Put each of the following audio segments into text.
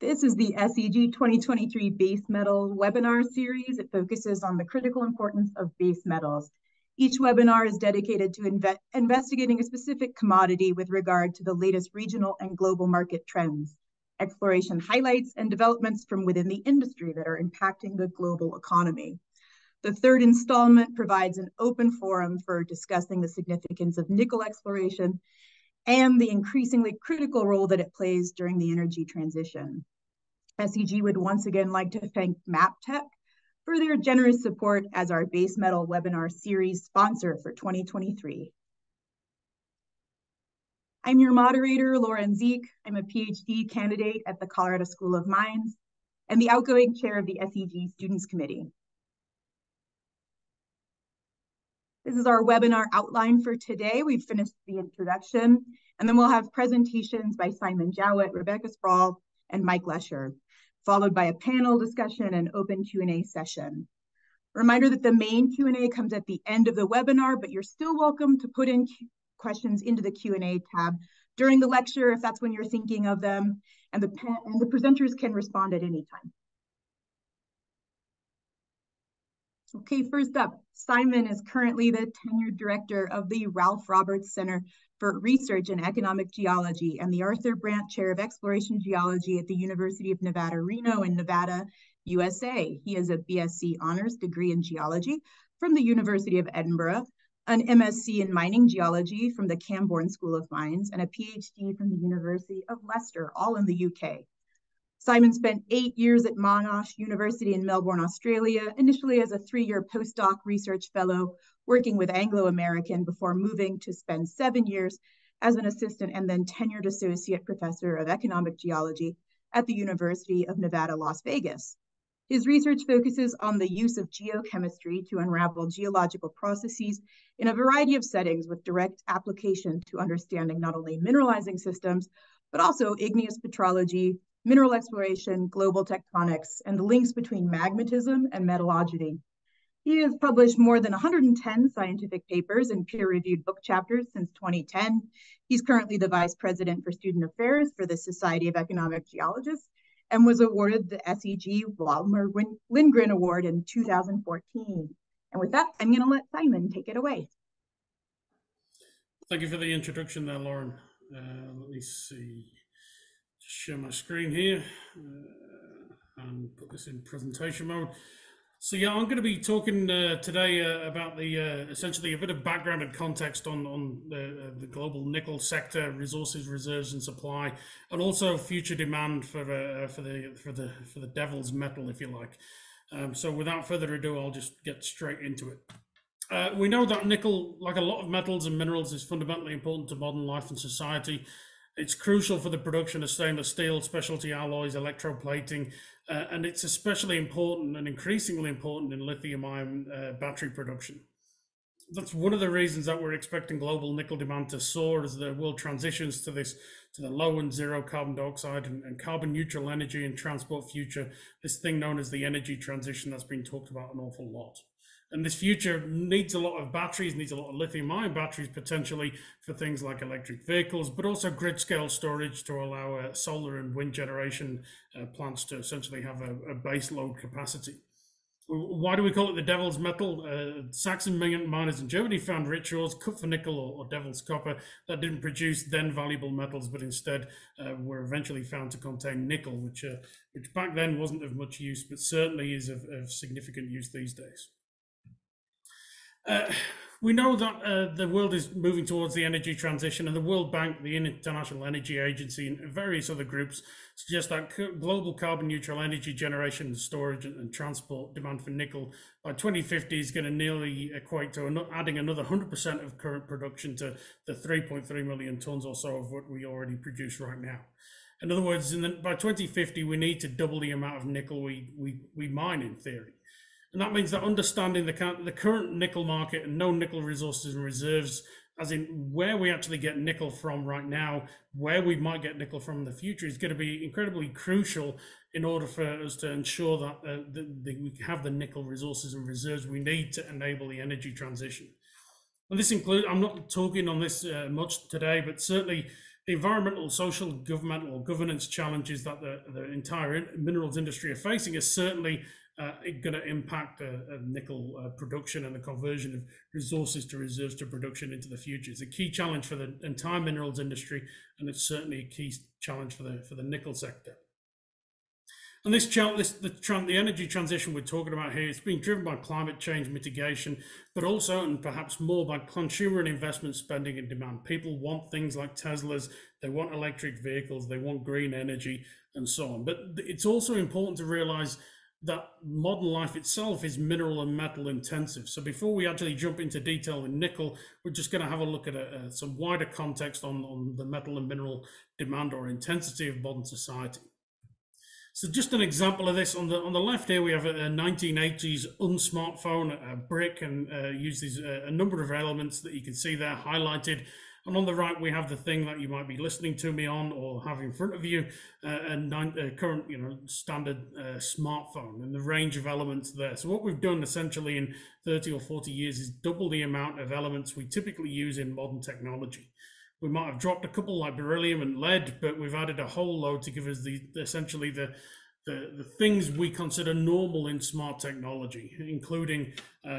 This is the SEG 2023 Base Metal webinar series. It focuses on the critical importance of base metals. Each webinar is dedicated to inve investigating a specific commodity with regard to the latest regional and global market trends, exploration highlights, and developments from within the industry that are impacting the global economy. The third installment provides an open forum for discussing the significance of nickel exploration and the increasingly critical role that it plays during the energy transition. SEG would once again like to thank Maptek for their generous support as our base metal webinar series sponsor for 2023. I'm your moderator, Lauren Zeke. I'm a PhD candidate at the Colorado School of Mines and the outgoing chair of the SEG Students Committee. This is our webinar outline for today. We've finished the introduction, and then we'll have presentations by Simon Jowitt, Rebecca Sproule, and Mike Lesher, followed by a panel discussion and open Q&A session. Reminder that the main Q&A comes at the end of the webinar, but you're still welcome to put in questions into the Q&A tab during the lecture if that's when you're thinking of them, and the, and the presenters can respond at any time. Okay, first up, Simon is currently the tenured director of the Ralph Roberts Center for Research in Economic Geology and the Arthur Brant Chair of Exploration Geology at the University of Nevada, Reno in Nevada, USA. He has a BSc Honors degree in Geology from the University of Edinburgh, an MSc in Mining Geology from the Camborne School of Mines, and a PhD from the University of Leicester, all in the UK. Simon spent eight years at Monash University in Melbourne, Australia, initially as a three-year postdoc research fellow working with Anglo-American before moving to spend seven years as an assistant and then tenured associate professor of economic geology at the University of Nevada, Las Vegas. His research focuses on the use of geochemistry to unravel geological processes in a variety of settings with direct application to understanding not only mineralizing systems, but also igneous petrology, mineral exploration, global tectonics, and the links between magmatism and metallurgy. He has published more than 110 scientific papers and peer-reviewed book chapters since 2010. He's currently the Vice President for Student Affairs for the Society of Economic Geologists and was awarded the SEG Waldemar Lindgren Award in 2014. And with that, I'm going to let Simon take it away. Thank you for the introduction there, Lauren. Uh, let me see share my screen here uh, and put this in presentation mode. So yeah, I'm going to be talking uh, today uh, about the uh, essentially a bit of background and context on on the, uh, the, global nickel sector, resources, reserves, and supply, and also future demand for uh, for the for the for the devil's metal, if you like. Um, so without further ado, I'll just get straight into it. we know that nickel, like a lot of metals and minerals, is fundamentally important to modern life and society. It's crucial for the production of stainless steel, specialty alloys, electroplating, uh, and it's especially important and increasingly important in lithium ion uh, battery production. That's one of the reasons that we're expecting global nickel demand to soar as the world transitions to this to the low and zero carbon dioxide and, and carbon neutral energy and transport future, this thing known as the energy transition that's been talked about an awful lot. And this future needs a lot of batteries, needs a lot of lithium ion batteries potentially for things like electric vehicles, but also grid scale storage to allow uh, solar and wind generation uh, plants to essentially have a, a, base load capacity. Why do we call it the devil's metal? Uh, Saxon miners in Germany found rich ores, for nickel or, or, devil's copper, that didn't produce then valuable metals, but instead uh, were eventually found to contain nickel, which, uh, which back then wasn't of much use, but certainly is of, of significant use these days. Uh, we know that uh, the world is moving towards the energy transition, and the World Bank, the International Energy Agency, and various other groups suggest that global carbon neutral energy generation, storage, and transport demand for nickel by 2050 is going to nearly equate to adding another 100% of current production to the 3.3 million tons or so of what we already produce right now. In other words, in the, by 2050, we need to double the amount of nickel we, we, we mine in theory. And that means that understanding the, the current nickel market and known nickel resources and reserves, as in where we actually get nickel from right now, where we might get nickel from in the future, is going to be incredibly crucial in order for us to ensure that, uh, that, that we have the nickel resources and reserves we need to enable the energy transition. And this includes, I'm not talking on this uh, much today, but certainly the environmental, social, governmental, governance challenges that the, the entire minerals industry are facing is certainly going to impact uh, uh, nickel uh, production and the conversion of resources to reserves to production into the future. It's a key challenge for the entire minerals industry, and it's certainly a key challenge for the for the nickel sector. And this, this the, the energy transition we're talking about here, it's being driven by climate change mitigation, but also and perhaps more by consumer and investment spending and demand. People want things like Teslas, they want electric vehicles, they want green energy, and so on. But it's also important to realize that modern life itself is mineral and metal intensive. So before we actually jump into detail in nickel, we're just going to have a look at a, a, some wider context on, on the metal and mineral demand or intensity of modern society. So just an example of this on the on the left here, we have a, a 1980s unsmartphone, a brick, and uh, uses a, a number of elements that you can see there highlighted. And on the right, we have the thing that you might be listening to me on or have in front of you, uh, a, a, current, you know, standard uh, smartphone and the range of elements there. So what we've done essentially in 30 or 40 years is double the amount of elements we typically use in modern technology. We might have dropped a couple like beryllium and lead, but we've added a whole load to give us the essentially the the, the things we consider normal in smart technology, including uh, uh,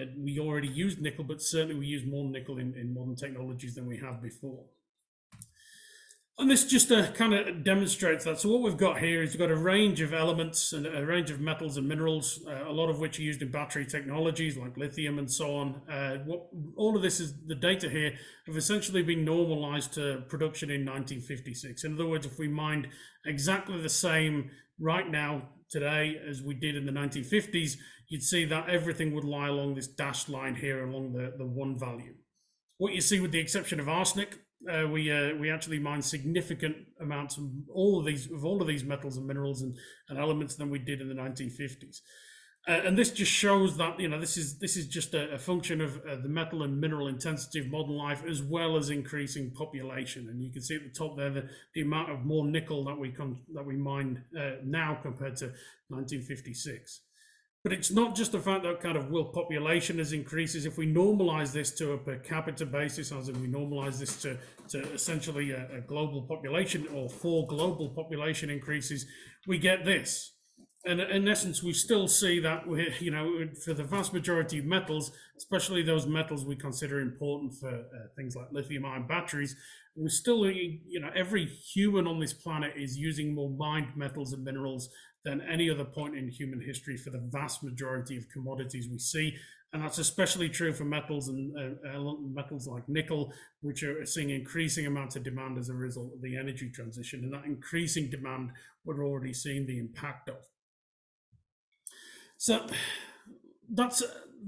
uh, we already use nickel, but certainly we use more nickel in, in modern technologies than we have before. And this just uh, kind of demonstrates that. So what we've got here is we've got a range of elements and a range of metals and minerals, uh, a lot of which are used in battery technologies like lithium and so on. Uh, what, all of this is the data here have essentially been normalized to production in 1956. In other words, if we mined exactly the same right now today as we did in the 1950s, you'd see that everything would lie along this dashed line here along the, the one value. What you see with the exception of arsenic, uh, we uh, we actually mine significant amounts of all of these of all of these metals and minerals and, and elements than we did in the 1950s. Uh, and this just shows that you know this is this is just a, a function of uh, the metal and mineral intensity of modern life as well as increasing population. And you can see at the top there the, the amount of more nickel that we that we mine uh, now compared to 1956. But it's not just the fact that kind of world population has increases. If we normalize this to a per capita basis, as if we normalize this to, to essentially a, a global population or four global population increases, we get this. And in essence, we still see that we you know, for the vast majority of metals, especially those metals we consider important for uh, things like lithium-ion batteries, we're still, you know, every human on this planet is using more mined metals and minerals than any other point in human history for the vast majority of commodities we see. And that's especially true for metals and uh, metals like nickel, which are seeing increasing amounts of demand as a result of the energy transition. And that increasing demand, we're already seeing the impact of. So that's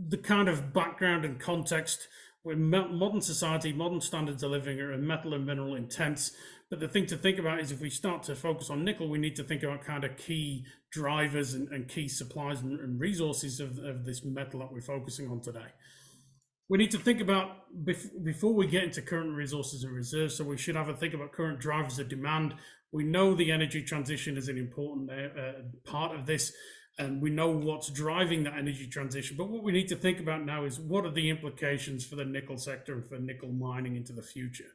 the kind of background and context where modern society, modern standards of living are metal and mineral intense. But the thing to think about is if we start to focus on nickel, we need to think about kind of key drivers and, and key supplies and, and resources of, of this metal that we're focusing on today. We need to think about before we get into current resources and reserves. So we should have a think about current drivers of demand. We know the energy transition is an important uh, uh, part of this, and we know what's driving that energy transition. But what we need to think about now is what are the implications for the nickel sector and for nickel mining into the future.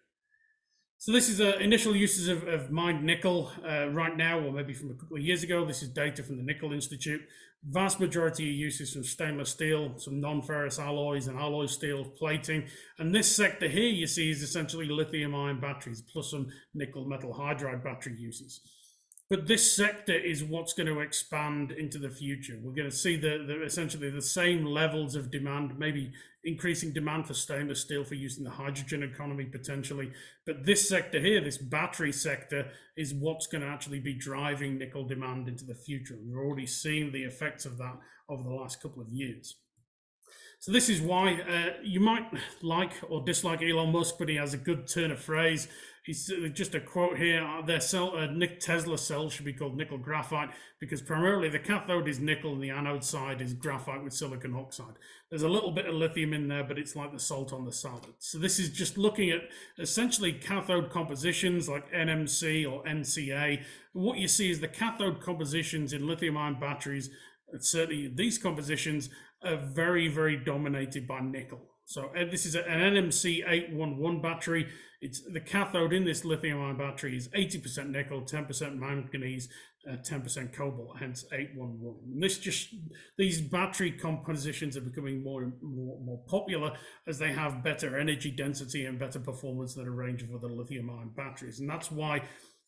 So this is uh, initial uses of, of mined nickel uh, right now, or maybe from a couple of years ago. This is data from the Nickel Institute. Vast majority of uses from stainless steel, some non-ferrous alloys and alloy steel plating. And this sector here you see is essentially lithium ion batteries plus some nickel metal hydride battery uses. But this sector is what's going to expand into the future. We're going to see the, the essentially the same levels of demand, maybe increasing demand for stainless steel for use in the hydrogen economy potentially. But this sector here, this battery sector, is what's going to actually be driving nickel demand into the future. We're already seeing the effects of that over the last couple of years. So this is why uh, you might like or dislike Elon Musk, but he has a good turn of phrase. He's uh, just a quote here. Uh, their cell, uh, Nick Tesla cell, should be called nickel graphite because primarily the cathode is nickel and the anode side is graphite with silicon oxide. There's a little bit of lithium in there, but it's like the salt on the salad. So this is just looking at essentially cathode compositions like NMC or NCA. What you see is the cathode compositions in lithium ion batteries, certainly these compositions are very, very dominated by nickel. So uh, this is an NMC 811 battery. It's the cathode in this lithium ion battery is 80% nickel, 10% manganese, uh, 10% cobalt, hence 811. And this just these battery compositions are becoming more, more more popular as they have better energy density and better performance than a range of other lithium ion batteries. And that's why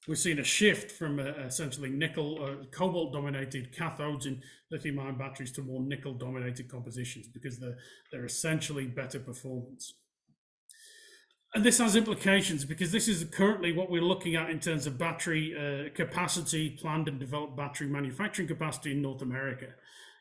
we're seen a shift from uh, essentially nickel, uh, cobalt dominated cathodes in lithium ion batteries to more nickel dominated compositions because they're, they're essentially better performance. And this has implications because this is currently what we're looking at in terms of battery uh, capacity, planned and developed battery manufacturing capacity in North America.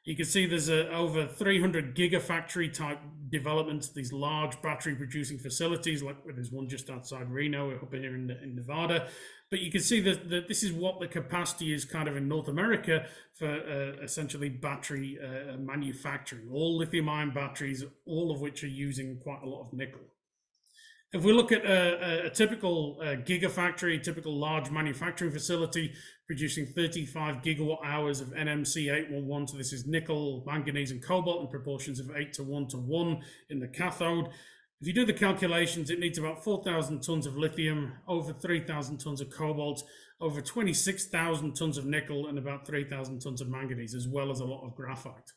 You can see there's a, over 300 gigafactory type developments, these large battery producing facilities, like there's one just outside Reno, up here in, in Nevada. But you can see that, that this is what the capacity is kind of in North America for uh, essentially battery uh, manufacturing, all lithium ion batteries, all of which are using quite a lot of nickel. If we look at a, a typical uh, gigafactory, typical large manufacturing facility producing 35 gigawatt hours of NMC 811, so this is nickel, manganese, and cobalt in proportions of 8 to 1 to 1 in the cathode. If you do the calculations, it needs about 4,000 tons of lithium, over 3,000 tons of cobalt, over 26,000 tons of nickel, and about 3,000 tons of manganese, as well as a lot of graphite.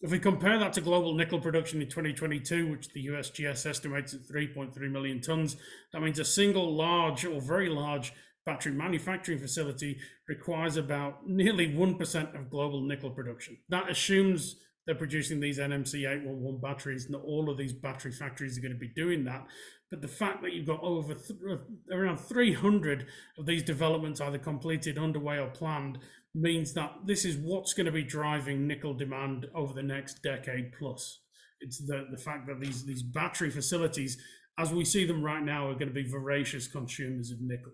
If we compare that to global nickel production in 2022, which the USGS estimates at 3.3 million tons, that means a single large or very large battery manufacturing facility requires about nearly 1% of global nickel production. That assumes they're producing these NMC 811 batteries, and all of these battery factories are going to be doing that. But the fact that you've got over th uh, around 300 of these developments either completed, underway, or planned means that this is what's going to be driving nickel demand over the next decade plus. It's the, the fact that these, these battery facilities, as we see them right now, are going to be voracious consumers of nickel.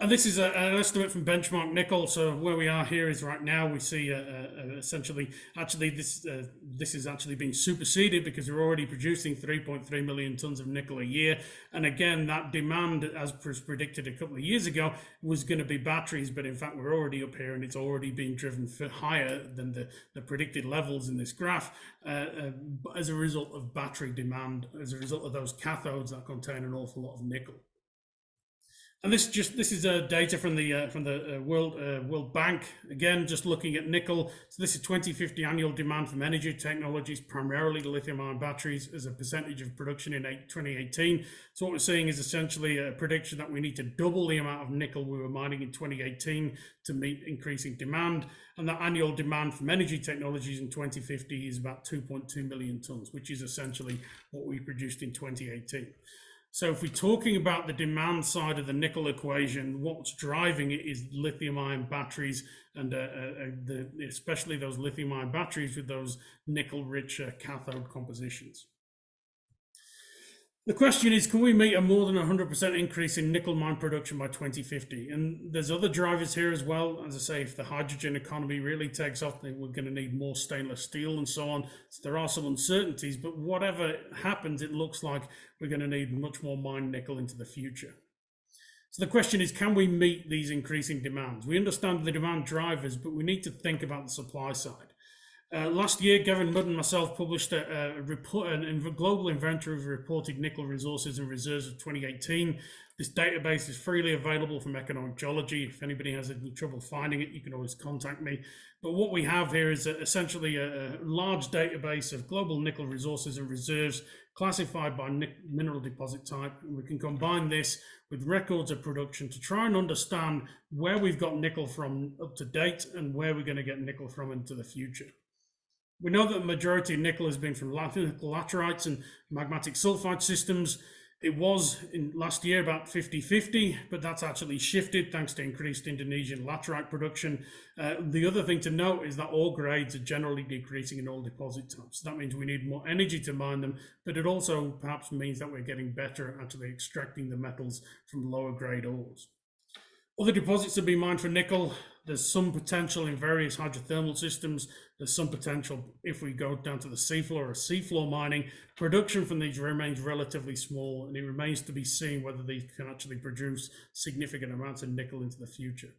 And this is a, an estimate from Benchmark Nickel. So where we are here is right now we see uh, uh, essentially actually this uh, this is actually being superseded because we're already producing 3.3 million tons of nickel a year. And again, that demand, as was predicted a couple of years ago, was going to be batteries. But in fact, we're already up here and it's already being driven higher than the, the predicted levels in this graph uh, uh, as a result of battery demand, as a result of those cathodes that contain an awful lot of nickel. And this just this is uh, data from the uh, from the uh, World uh, World Bank again, just looking at nickel. So this is 2050 annual demand from energy technologies, primarily lithium-ion batteries, as a percentage of production in 2018. So what we're seeing is essentially a prediction that we need to double the amount of nickel we were mining in 2018 to meet increasing demand, and that annual demand from energy technologies in 2050 is about 2.2 million tons, which is essentially what we produced in 2018. So if we're talking about the demand side of the nickel equation, what's driving it is lithium-ion batteries, and uh, uh, uh the, especially those lithium-ion batteries with those nickel-rich uh, cathode compositions. The question is, can we meet a more than 100% increase in nickel mine production by 2050? And there's other drivers here as well. As I say, if the hydrogen economy really takes off, then we're going to need more stainless steel and so on. So there are some uncertainties, but whatever happens, it looks like we're going to need much more mined nickel into the future. So the question is, can we meet these increasing demands? We understand the demand drivers, but we need to think about the supply side. Uh, last year, Gavin Mudd and myself published a, a report, an global inventory of reported nickel resources and reserves of 2018. This database is freely available from Economic Geology. If anybody has any trouble finding it, you can always contact me. But what we have here is a, essentially a, a, large database of global nickel resources and reserves classified by mineral deposit type. And we can combine this with records of production to try and understand where we've got nickel from up to date and where we're going to get nickel from into the future. We know that the majority of nickel has been from laterites and magmatic sulfide systems. It was in last year about 50-50, but that's actually shifted thanks to increased Indonesian laterite production. Uh, the other thing to note is that all grades are generally decreasing in all deposit types. That means we need more energy to mine them, but it also perhaps means that we're getting better at actually extracting the metals from lower grade ores. Other deposits have been mined for nickel. There's some potential in various hydrothermal systems. There's some potential if we go down to the seafloor or seafloor mining. Production from these remains relatively small, and it remains to be seen whether these can actually produce significant amounts of nickel into the future.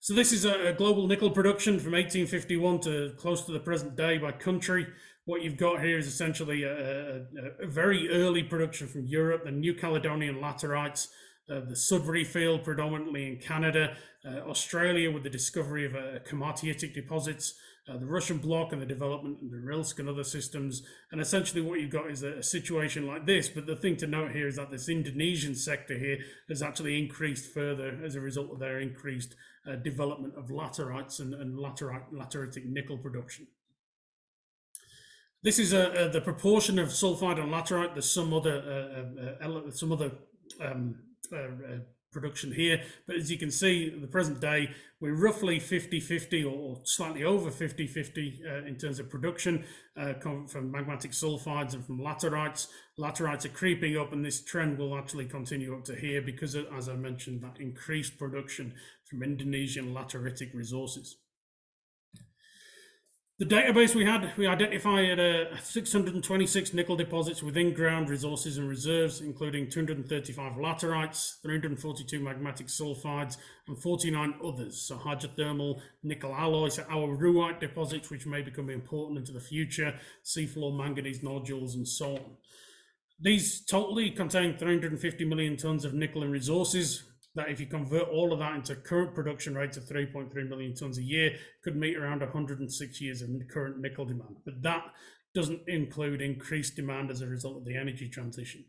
So this is a, global nickel production from 1851 to close to the present day by country. what you've got here is essentially a, a, a very early production from Europe, the New Caledonian laterites, uh, the Sudbury field predominantly in Canada, uh, Australia with the discovery of uh, komatiitic deposits, uh, the Russian bloc and the development of the Norilsk and other systems. And essentially what you've got is a, a, situation like this. But the thing to note here is that this Indonesian sector here has actually increased further as a result of their increased uh, development of laterites and, and laterite, lateritic nickel production. This is uh, the proportion of sulfide and laterite. There's some other some other um, uh, uh, production here. But as you can see, the present day, we're roughly 50-50 or slightly over 50-50 uh, in terms of production uh, from magmatic sulfides and from laterites. Laterites are creeping up and this trend will actually continue up to here because, as I mentioned, that increased production from Indonesian lateritic resources. The database we had, we identified uh, 626 nickel deposits within ground resources and reserves, including 235 laterites, 342 magmatic sulfides, and 49 others. So hydrothermal nickel alloys, awaruite deposits, which may become important into the future, seafloor manganese nodules, and so on. These totally contain 350 million tons of nickel in resources, that if you convert all of that into current production rates of 3.3 million tons a year, could meet around 106 years of current nickel demand. But that doesn't include increased demand as a result of the energy transition.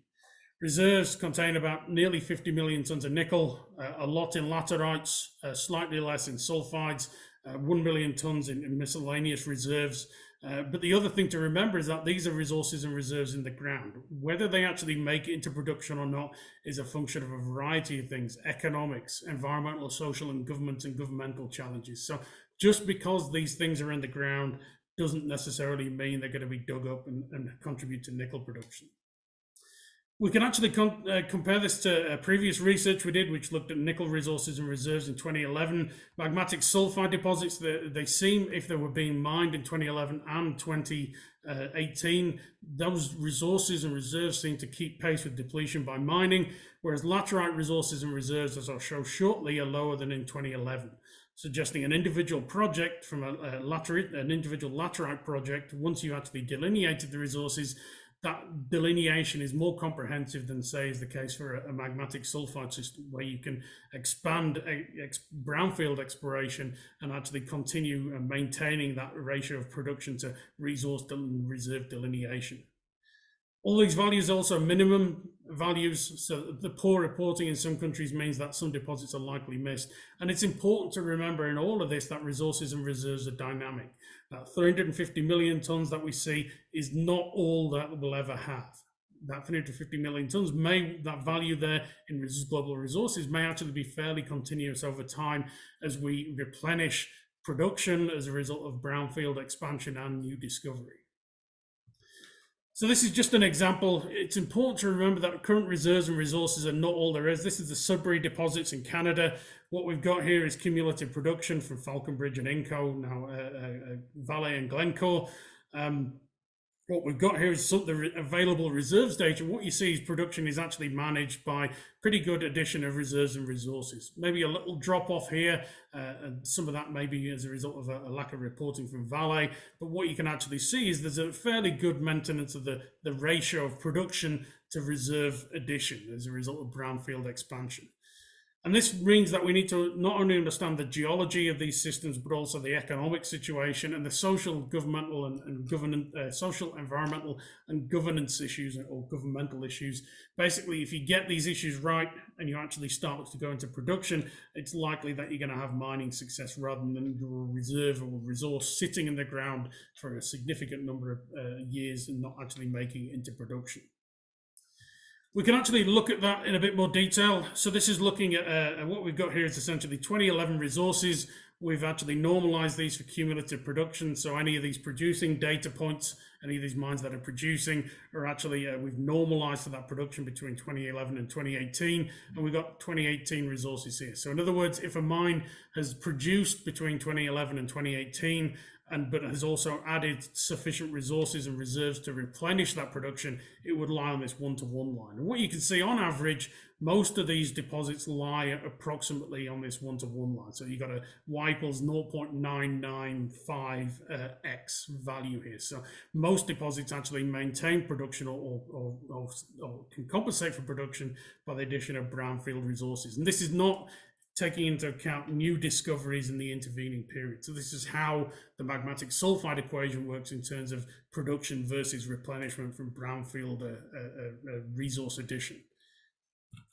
Reserves contain about nearly 50 million tons of nickel, uh, a lot in laterites, uh, slightly less in sulfides, uh, 1 million tons in, in miscellaneous reserves, uh, but the other thing to remember is that these are resources and reserves in the ground. Whether they actually make it into production or not is a function of a variety of things economics, environmental, social, and government and governmental challenges. So just because these things are in the ground doesn't necessarily mean they're going to be dug up and, and contribute to nickel production. We can actually com uh, compare this to previous research we did, which looked at nickel resources and reserves in 2011. Magmatic sulfide deposits, they, they seem, if they were being mined in 2011 and 2018, those resources and reserves seem to keep pace with depletion by mining, whereas laterite resources and reserves, as I'll show shortly, are lower than in 2011 suggesting an individual project from a, a laterite, an individual laterite project, once you actually delineated the resources, that delineation is more comprehensive than, say, is the case for a, a magmatic sulfide system, where you can expand a, ex, brownfield exploration and actually continue uh, maintaining that ratio of production to resource reserve delineation. All these values also minimum values, so the poor reporting in some countries means that some deposits are likely missed. And it's important to remember in all of this that resources and reserves are dynamic. That 350 million tons that we see is not all that we'll ever have. That 350 million tons may, that value there in global resources may actually be fairly continuous over time as we replenish production as a result of brownfield expansion and new discovery. So this is just an example. It's important to remember that current reserves and resources are not all there is. This is the Sudbury deposits in Canada. What we've got here is cumulative production from Falconbridge and Inco, now uh, uh, uh Vale and Glencore. Um, what we've got here is some, the available reserves data. What you see is production is actually managed by pretty good addition of reserves and resources. Maybe a little drop off here, uh, and some of that may be as a result of a, a, lack of reporting from Vale. But what you can actually see is there's a fairly good maintenance of the, the ratio of production to reserve addition as a result of brownfield expansion. And this means that we need to not only understand the geology of these systems, but also the economic situation and the social, governmental, and, and uh, social, environmental, and governance issues or governmental issues. Basically, if you get these issues right and you actually start to go into production, it's likely that you're going to have mining success rather than your reserve or resource sitting in the ground for a significant number of uh, years and not actually making it into production. We can actually look at that in a bit more detail. So this is looking at uh, what we've got here is essentially 2011 resources. We've actually normalized these for cumulative production. So any of these producing data points, any of these mines that are producing are actually, uh, we've normalized for that production between 2011 and 2018. And we've got 2018 resources here. So in other words, if a mine has produced between 2011 and 2018, and but has also added sufficient resources and reserves to replenish that production, it would lie on this one-to-one line. And what you can see on average, most of these deposits lie approximately on this one-to-one line. So you've got a y equals 0.995x uh, value here. So most deposits actually maintain production or, or, or, or can compensate for production by the addition of brownfield resources. And this is not taking into account new discoveries in the intervening period. So this is how the magmatic sulfide equation works in terms of production versus replenishment from brownfield uh, uh, uh, resource addition.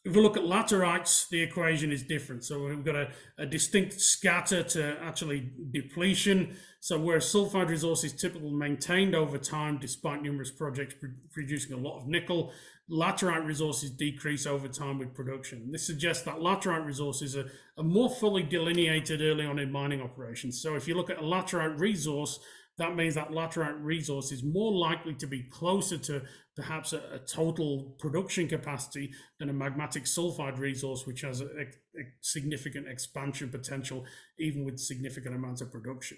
If we look at laterites, the equation is different. So we've got a, a distinct scatter to actually depletion. So where sulfide resource is typically maintained over time, despite numerous projects producing a lot of nickel, laterite resources decrease over time with production. This suggests that laterite resources are, are more fully delineated early on in mining operations. So if you look at a laterite resource, that means that laterite resource is more likely to be closer to perhaps a, a total production capacity than a magmatic sulfide resource, which has a, a, significant expansion potential, even with significant amounts of production.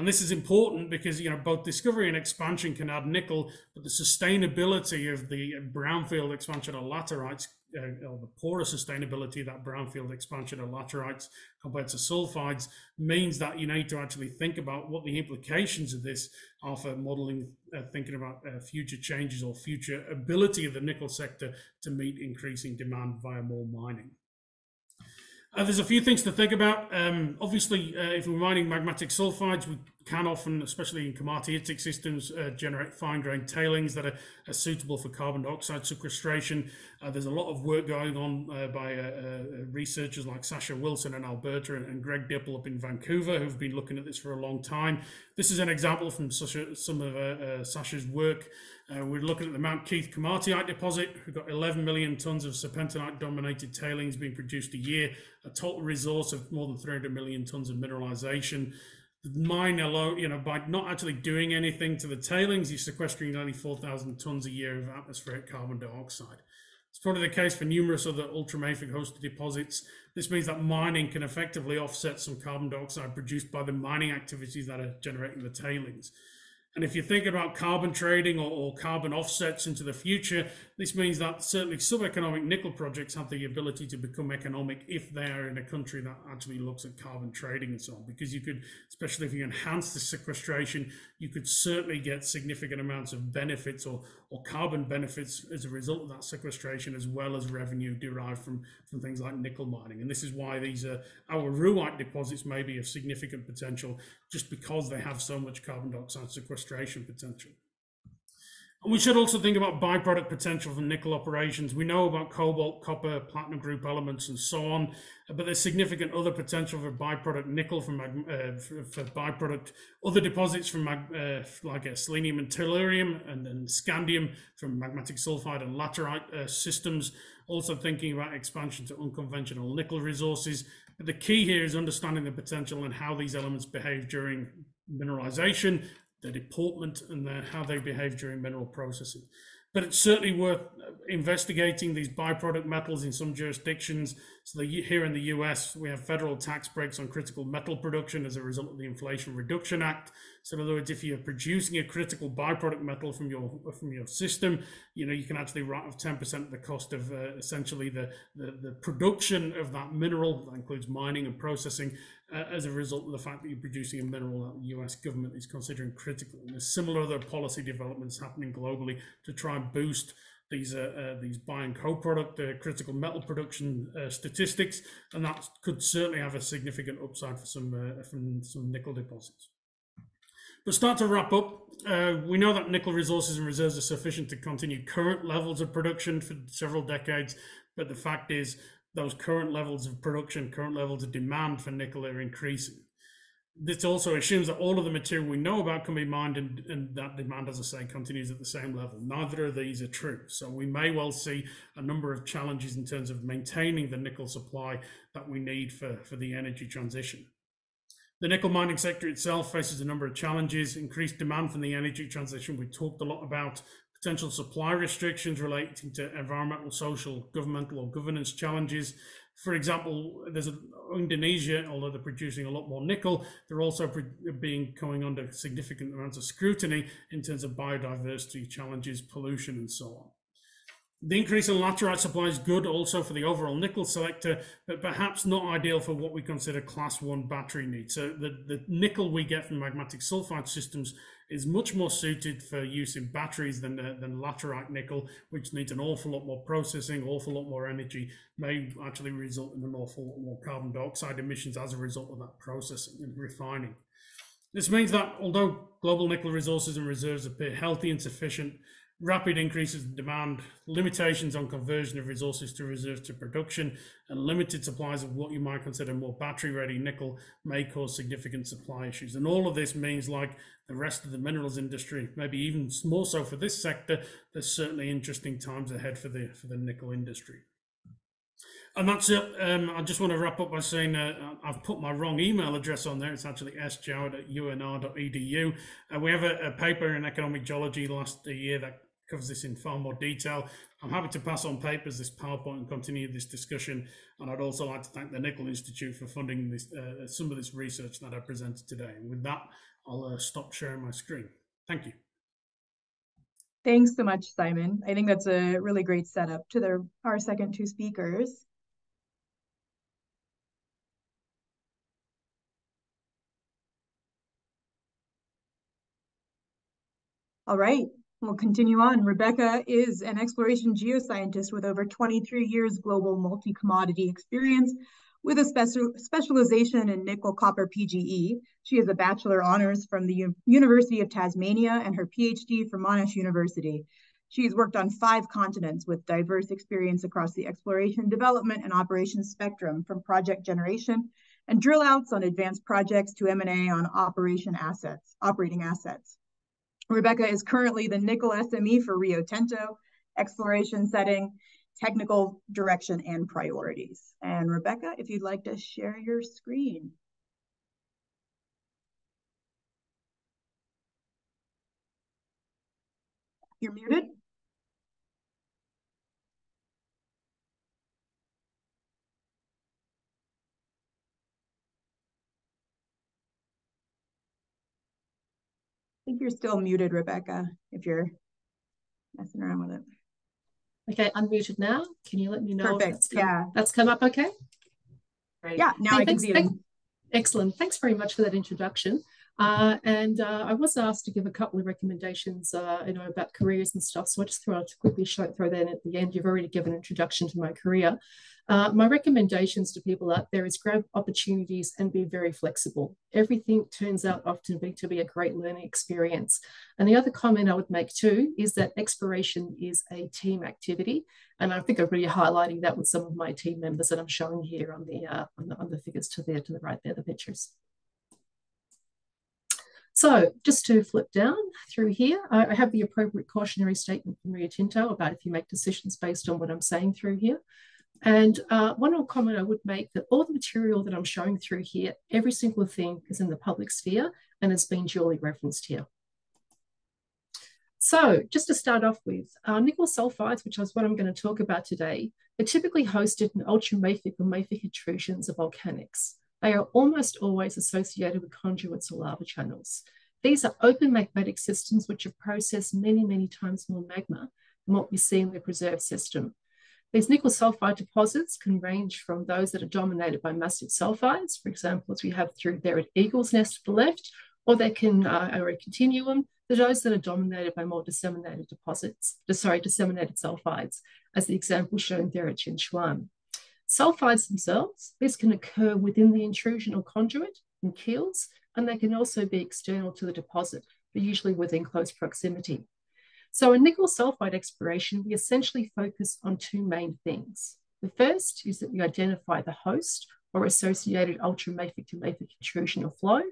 And this is important because you know both discovery and expansion can add nickel, but the sustainability of the brownfield expansion of laterites, uh, or the poorer sustainability of that brownfield expansion of laterites compared to sulfides, means that you need to actually think about what the implications of this are for modeling, uh, thinking about uh, future changes or future ability of the nickel sector to meet increasing demand via more mining. Uh, there's a few things to think about. Um, obviously, uh, if we're mining magmatic sulfides, we can often, especially in komatiitic systems, uh, generate fine-grained tailings that are, are, suitable for carbon dioxide sequestration. Uh, there's a lot of work going on uh, by uh, researchers like Sasha Wilson in Alberta and, and, Greg Dipple up in Vancouver, who've been looking at this for a long time. This is an example from Sasha, some of Sasha's work. Uh, we're looking at the Mount Keith Komatiite deposit. We've got 11 million tons of serpentinite dominated tailings being produced a year, a total resource of more than 300 million tons of mineralization. The mine alone, you know, by not actually doing anything to the tailings, you're sequestering only 4,000 tons a year of atmospheric carbon dioxide. It's probably the case for numerous other ultramafic hosted deposits. This means that mining can effectively offset some carbon dioxide produced by the mining activities that are generating the tailings. And if you think about carbon trading or, or, carbon offsets into the future, this means that certainly sub-economic nickel projects have the ability to become economic if they are in a country that actually looks at carbon trading and so on. Because you could, especially if you enhance the sequestration, you could certainly get significant amounts of benefits or, or carbon benefits as a result of that sequestration, as well as revenue derived from, from things like nickel mining. And this is why these are our Awaruite deposits may be of significant potential just because they have so much carbon dioxide sequestration potential. We should also think about byproduct potential from nickel operations. We know about cobalt, copper, platinum group elements, and so on, but there's significant other potential for byproduct nickel from uh, for, for, byproduct other deposits from uh, like uh, selenium and tellurium, and then scandium from magmatic sulfide and laterite uh, systems. Also thinking about expansion to unconventional nickel resources. But the key here is understanding the potential and how these elements behave during mineralization their deportment and their, how they behave during mineral processing. But it's certainly worth investigating these byproduct metals in some jurisdictions. So the, here in the US, we have federal tax breaks on critical metal production as a result of the Inflation Reduction Act. So in other words, if you're producing a critical byproduct metal from your from your system, you know you can actually write off 10% of the cost of uh, essentially the, the the production of that mineral. That includes mining and processing, uh, as a result of the fact that you're producing a mineral that the US government is considering critical. And there's similar other policy developments happening globally to try and boost these uh, uh, these buy and co-product uh, critical metal production uh, statistics, and that could certainly have a significant upside for some uh, from some nickel deposits. But start to wrap up. Uh, we know that nickel resources and reserves are sufficient to continue current levels of production for several decades, but the fact is those current levels of production, current levels of demand for nickel are increasing. This also assumes that all of the material we know about can be mined and, and that demand, as I say, continues at the same level. Neither of these are true. So we may well see a number of challenges in terms of maintaining the nickel supply that we need for, for the energy transition. The nickel mining sector itself faces a number of challenges, increased demand from the energy transition. We talked a lot about potential supply restrictions relating to environmental, social, governmental, or governance challenges. For example, there's a Indonesia, although they're producing a lot more nickel, they're also being coming under significant amounts of scrutiny in terms of biodiversity challenges, pollution, and so on. The increase in laterite supply is good also for the overall nickel sector, but perhaps not ideal for what we consider class one battery needs. So the, the nickel we get from magmatic sulfide systems is much more suited for use in batteries than, uh, than laterite nickel, which needs an awful lot more processing, awful lot more energy, may actually result in an awful lot more carbon dioxide emissions as a result of that processing and refining. This means that although global nickel resources and reserves appear healthy and sufficient, rapid increases in demand, limitations on conversion of resources to reserves to production, and limited supplies of what you might consider more battery ready nickel may cause significant supply issues. And all of this means, like the rest of the minerals industry, maybe even more so for this sector, there's certainly interesting times ahead for the, for the nickel industry. And that's it. Um, I just want to wrap up by saying uh, I've put my wrong email address on there. It's actually sjowitt at unr.edu. Uh, we have a, a, paper in economic geology last year that covers this in far more detail. I'm happy to pass on papers, this PowerPoint, and continue this discussion. And I'd also like to thank the Nickel Institute for funding this, uh, some of this research that I presented today. And with that, I'll uh, stop sharing my screen. Thank you. Thanks so much, Simon. I think that's a really great setup to the, our second two speakers. All right, We'll continue on. Rebecca is an exploration geoscientist with over 23 years global multi-commodity experience with a special specialization in nickel copper PGE. She has a bachelor honors from the U University of Tasmania and her PhD from Monash University. She has worked on five continents with diverse experience across the exploration, development, and operations spectrum from project generation and drill outs on advanced projects to M&A on operation assets, operating assets. Rebecca is currently the nickel SME for Rio Tinto, exploration setting, technical direction, and priorities. And Rebecca, if you'd like to share your screen. You're muted. Think you're still muted, Rebecca, if you're messing around with it. Okay, unmuted now. Can you let me know Perfect. that's come, yeah. that's come up okay? Great. Yeah, now hey, I thanks, can see it. Excellent. Thanks very much for that introduction. Uh, and uh, I was asked to give a couple of recommendations, uh, you know, about careers and stuff. So I just thought I'd quickly show, throw that in at the end. You've already given an introduction to my career. Uh, my recommendations to people out there is grab opportunities and be very flexible. Everything turns out often be, to be a great learning experience. And the other comment I would make too is that exploration is a team activity. And I think I'm really highlighting that with some of my team members that I'm showing here on the, uh, on the, on the figures to there to the right there, the pictures. So just to flip down through here, I have the appropriate cautionary statement from Rio Tinto about if you make decisions based on what I'm saying through here. And uh, one more comment I would make that all the material that I'm showing through here, every single thing is in the public sphere and has been duly referenced here. So just to start off with, uh, nickel sulfides, which is what I'm going to talk about today, are typically hosted in ultramafic or mafic intrusions of volcanics. They are almost always associated with conduits or lava channels. These are open magmatic systems which have processed many, many times more magma than what we see in the preserved system. These nickel sulfide deposits can range from those that are dominated by massive sulfides, for example, as we have through there at Eagle's Nest to the left, or they can, uh, are a continuum, to those that are dominated by more disseminated deposits, sorry, disseminated sulfides, as the example shown there at Jinchuan. Sulfides themselves, this can occur within the intrusion or conduit in keels, and they can also be external to the deposit, but usually within close proximity. So in nickel sulfide exploration, we essentially focus on two main things. The first is that we identify the host or associated ultramafic to mafic intrusion or flow.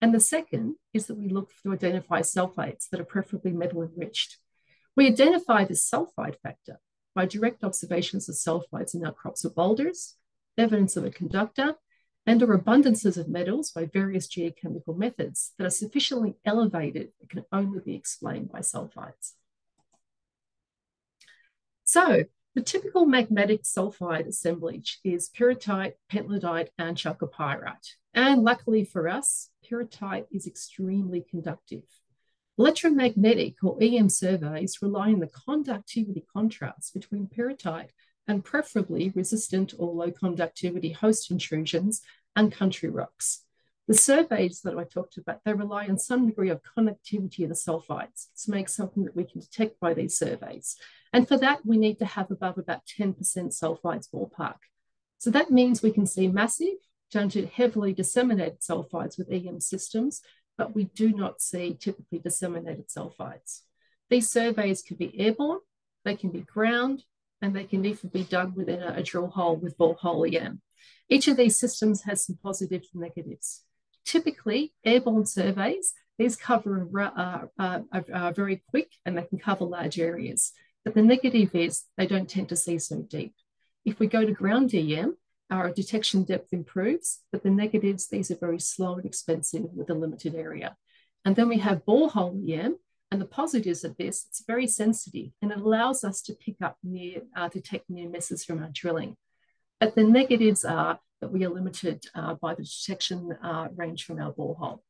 And the second is that we look to identify sulfides that are preferably metal enriched. We identify the sulfide factor by direct observations of sulfides in outcrops of boulders, evidence of a conductor, and or abundances of metals by various geochemical methods that are sufficiently elevated that can only be explained by sulfides. So The typical magmatic sulfide assemblage is pyrrhotite, pentlandite, and chalcopyrite. And luckily for us, pyrrhotite is extremely conductive. Electromagnetic or EM surveys rely on the conductivity contrast between pyrrhotite and preferably resistant or low conductivity host intrusions and country rocks. The surveys that I talked about, they rely on some degree of conductivity of the sulfides to make something that we can detect by these surveys. And for that, we need to have above about 10% sulfides ballpark. So that means we can see massive down to heavily disseminated sulfides with EM systems, but we do not see typically disseminated sulfides. These surveys can be airborne, they can be ground, and they can even be dug within a, a drill hole with borehole EM. Each of these systems has some positives and negatives. Typically, airborne surveys, these cover uh, uh, uh, very quick and they can cover large areas. But the negative is they don't tend to see so deep. If we go to ground EM, our detection depth improves, but the negatives, these are very slow and expensive with a limited area. And then we have borehole EM, and the positives of this, it's very sensitive and it allows us to pick up near, uh, detect near misses from our drilling. But the negatives are that we are limited uh, by the detection uh, range from our borehole.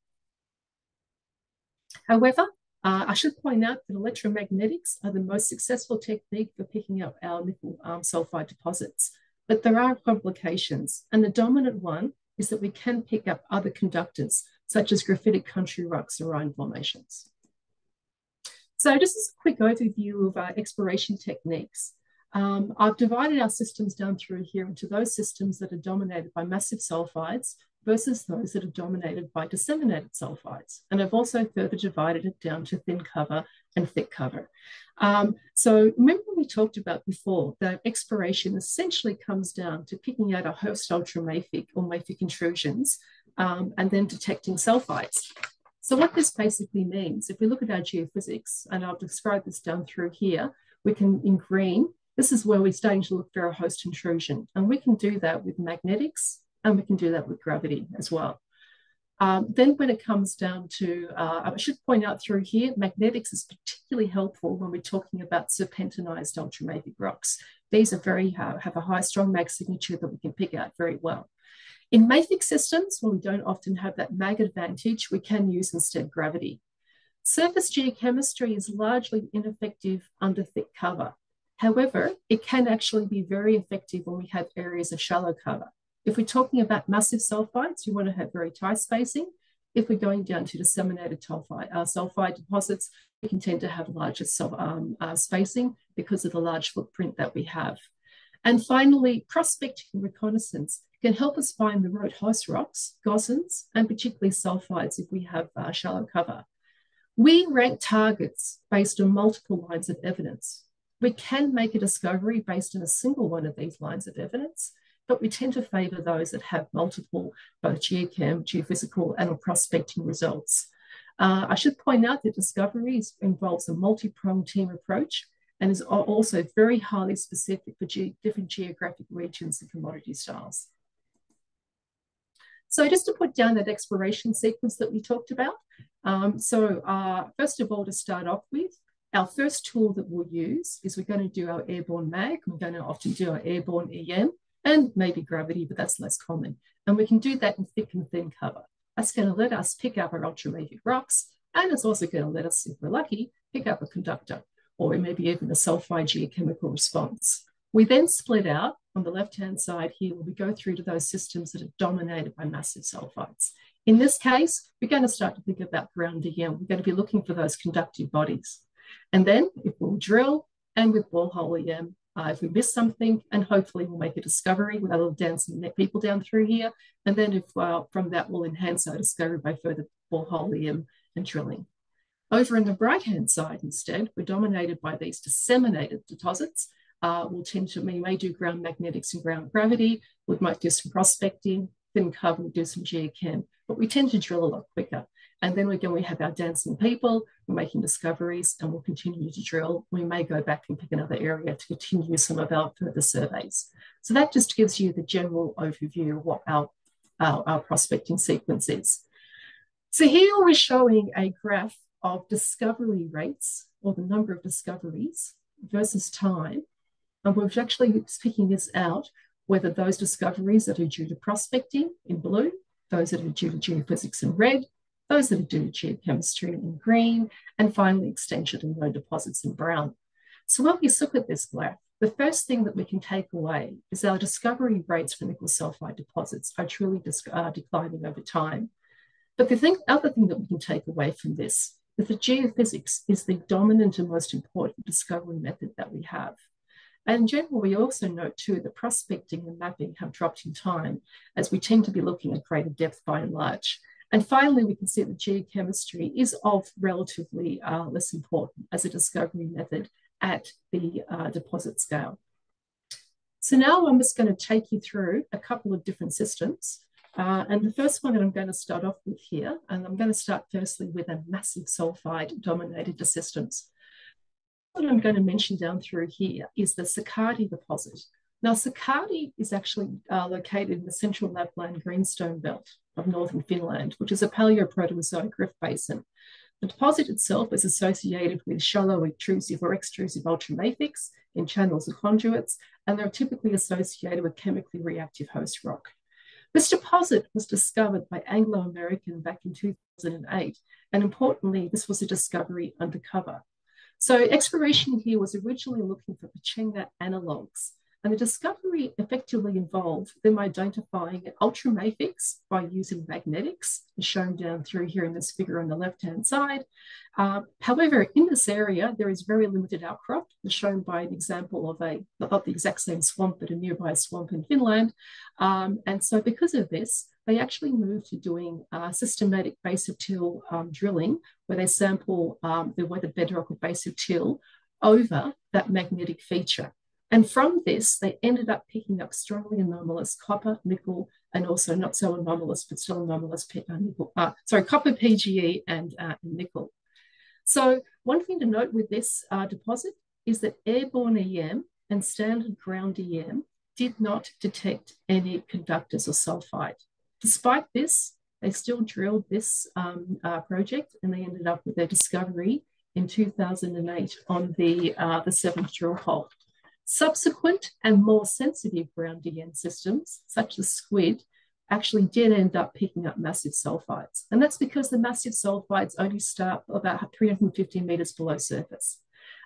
However, uh, I should point out that electromagnetics are the most successful technique for picking up our nickel um, sulfide deposits. But there are complications, and the dominant one is that we can pick up other conductors, such as graphitic country rocks or iron formations. So just as a quick overview of our exploration techniques, um, I've divided our systems down through here into those systems that are dominated by massive sulfides versus those that are dominated by disseminated sulfides. And I've also further divided it down to thin cover and thick cover. Um, so remember we talked about before that exploration essentially comes down to picking out a host ultramafic or mafic intrusions um, and then detecting sulfides. So what this basically means, if we look at our geophysics, and I'll describe this down through here, we can, in green, this is where we're starting to look for a host intrusion. And we can do that with magnetics and we can do that with gravity as well. Um, then when it comes down to, uh, I should point out through here, magnetics is particularly helpful when we're talking about serpentinized ultramafic rocks. These are very, uh, have a high strong mag signature that we can pick out very well. In mafic systems, where we don't often have that mag advantage, we can use instead gravity. Surface geochemistry is largely ineffective under thick cover. However, it can actually be very effective when we have areas of shallow cover. If we're talking about massive sulfides, you want to have very tight spacing. If we're going down to disseminated sulfide, uh, sulfide deposits, we can tend to have larger um, uh, spacing because of the large footprint that we have. And finally, prospecting reconnaissance can help us find the road host rocks, gossans, and particularly sulfides if we have uh, shallow cover. We rank targets based on multiple lines of evidence. We can make a discovery based on a single one of these lines of evidence, but we tend to favour those that have multiple, both geochem, geophysical, and prospecting results. Uh, I should point out that discoveries involves a multi-pronged team approach and is also very highly specific for ge different geographic regions and commodity styles. So just to put down that exploration sequence that we talked about. Um, so uh, first of all, to start off with, our first tool that we'll use is we're going to do our airborne mag. We're going to often do our airborne EM and maybe gravity, but that's less common. And we can do that in thick and thin cover. That's going to let us pick up our ultramafic rocks, and it's also going to let us, if we're lucky, pick up a conductor or maybe even a sulfide geochemical response. We then split out on the left-hand side here where we go through to those systems that are dominated by massive sulfides. In this case, we're going to start to think about ground EM. We're going to be looking for those conductive bodies. And then if we'll drill and with borehole EM, uh, if we miss something, and hopefully we'll make a discovery with other dancing people down through here. And then if uh, from that, we'll enhance our discovery by further borehole EM and drilling. Over in the right-hand side instead, we're dominated by these disseminated deposits. Uh, we'll tend to, we may do ground magnetics and ground gravity. We might do some prospecting, thin cover, we'll do some geochem, but we tend to drill a lot quicker. And then again, we have our dancing people, we're making discoveries and we'll continue to drill. We may go back and pick another area to continue some of our further surveys. So that just gives you the general overview of what our, our, our prospecting sequence is. So here we're showing a graph of discovery rates or the number of discoveries versus time And we're actually picking this out, whether those discoveries that are due to prospecting in blue, those that are due to geophysics in red, those that are to geochemistry in green, and finally extension and known deposits in brown. So when we look at this graph, the first thing that we can take away is our discovery rates for nickel sulfide deposits are truly uh, declining over time. But the thing, other thing that we can take away from this is that geophysics is the dominant and most important discovery method that we have. And in general, we also note too that prospecting and mapping have dropped in time as we tend to be looking at greater depth by and large. And finally, we can see that geochemistry is of relatively uh, less important as a discovery method at the uh, deposit scale. So now I'm just going to take you through a couple of different systems. Uh, and the first one that I'm going to start off with here, and I'm going to start firstly with a massive sulfide dominated systems. What I'm going to mention down through here is the Sakatti deposit. Now, Sakatti is actually uh, located in the central Lapland greenstone belt of northern Finland, which is a paleoproterozoic rift basin. The deposit itself is associated with shallow intrusive or extrusive ultramafics in channels and conduits, and they're typically associated with chemically reactive host rock. This deposit was discovered by Anglo American back in 2008, and importantly, this was a discovery undercover. So, exploration here was originally looking for Pechenga analogues, and the discovery effectively involved them identifying an ultramafics by using magnetics, as shown down through here in this figure on the left-hand side. Uh, however, in this area, there is very limited outcrop, as shown by an example of a, not the exact same swamp, but a nearby swamp in Finland. Um, and so because of this, they actually moved to doing uh, systematic base of till um, drilling, where they sample um, the weathered bedrock base of till over that magnetic feature. And from this, they ended up picking up strongly anomalous copper, nickel, and also not so anomalous, but still anomalous uh, nickel, uh, sorry, copper, PGE, and uh, nickel. So one thing to note with this uh, deposit is that airborne EM and standard ground EM did not detect any conductors or sulfide. Despite this, they still drilled this um, uh, project and they ended up with their discovery in 2008 on the, uh, the seventh drill hole. Subsequent and more sensitive ground EM systems, such as SQUID, actually did end up picking up massive sulfides. And that's because the massive sulfides only start about 350 meters below surface.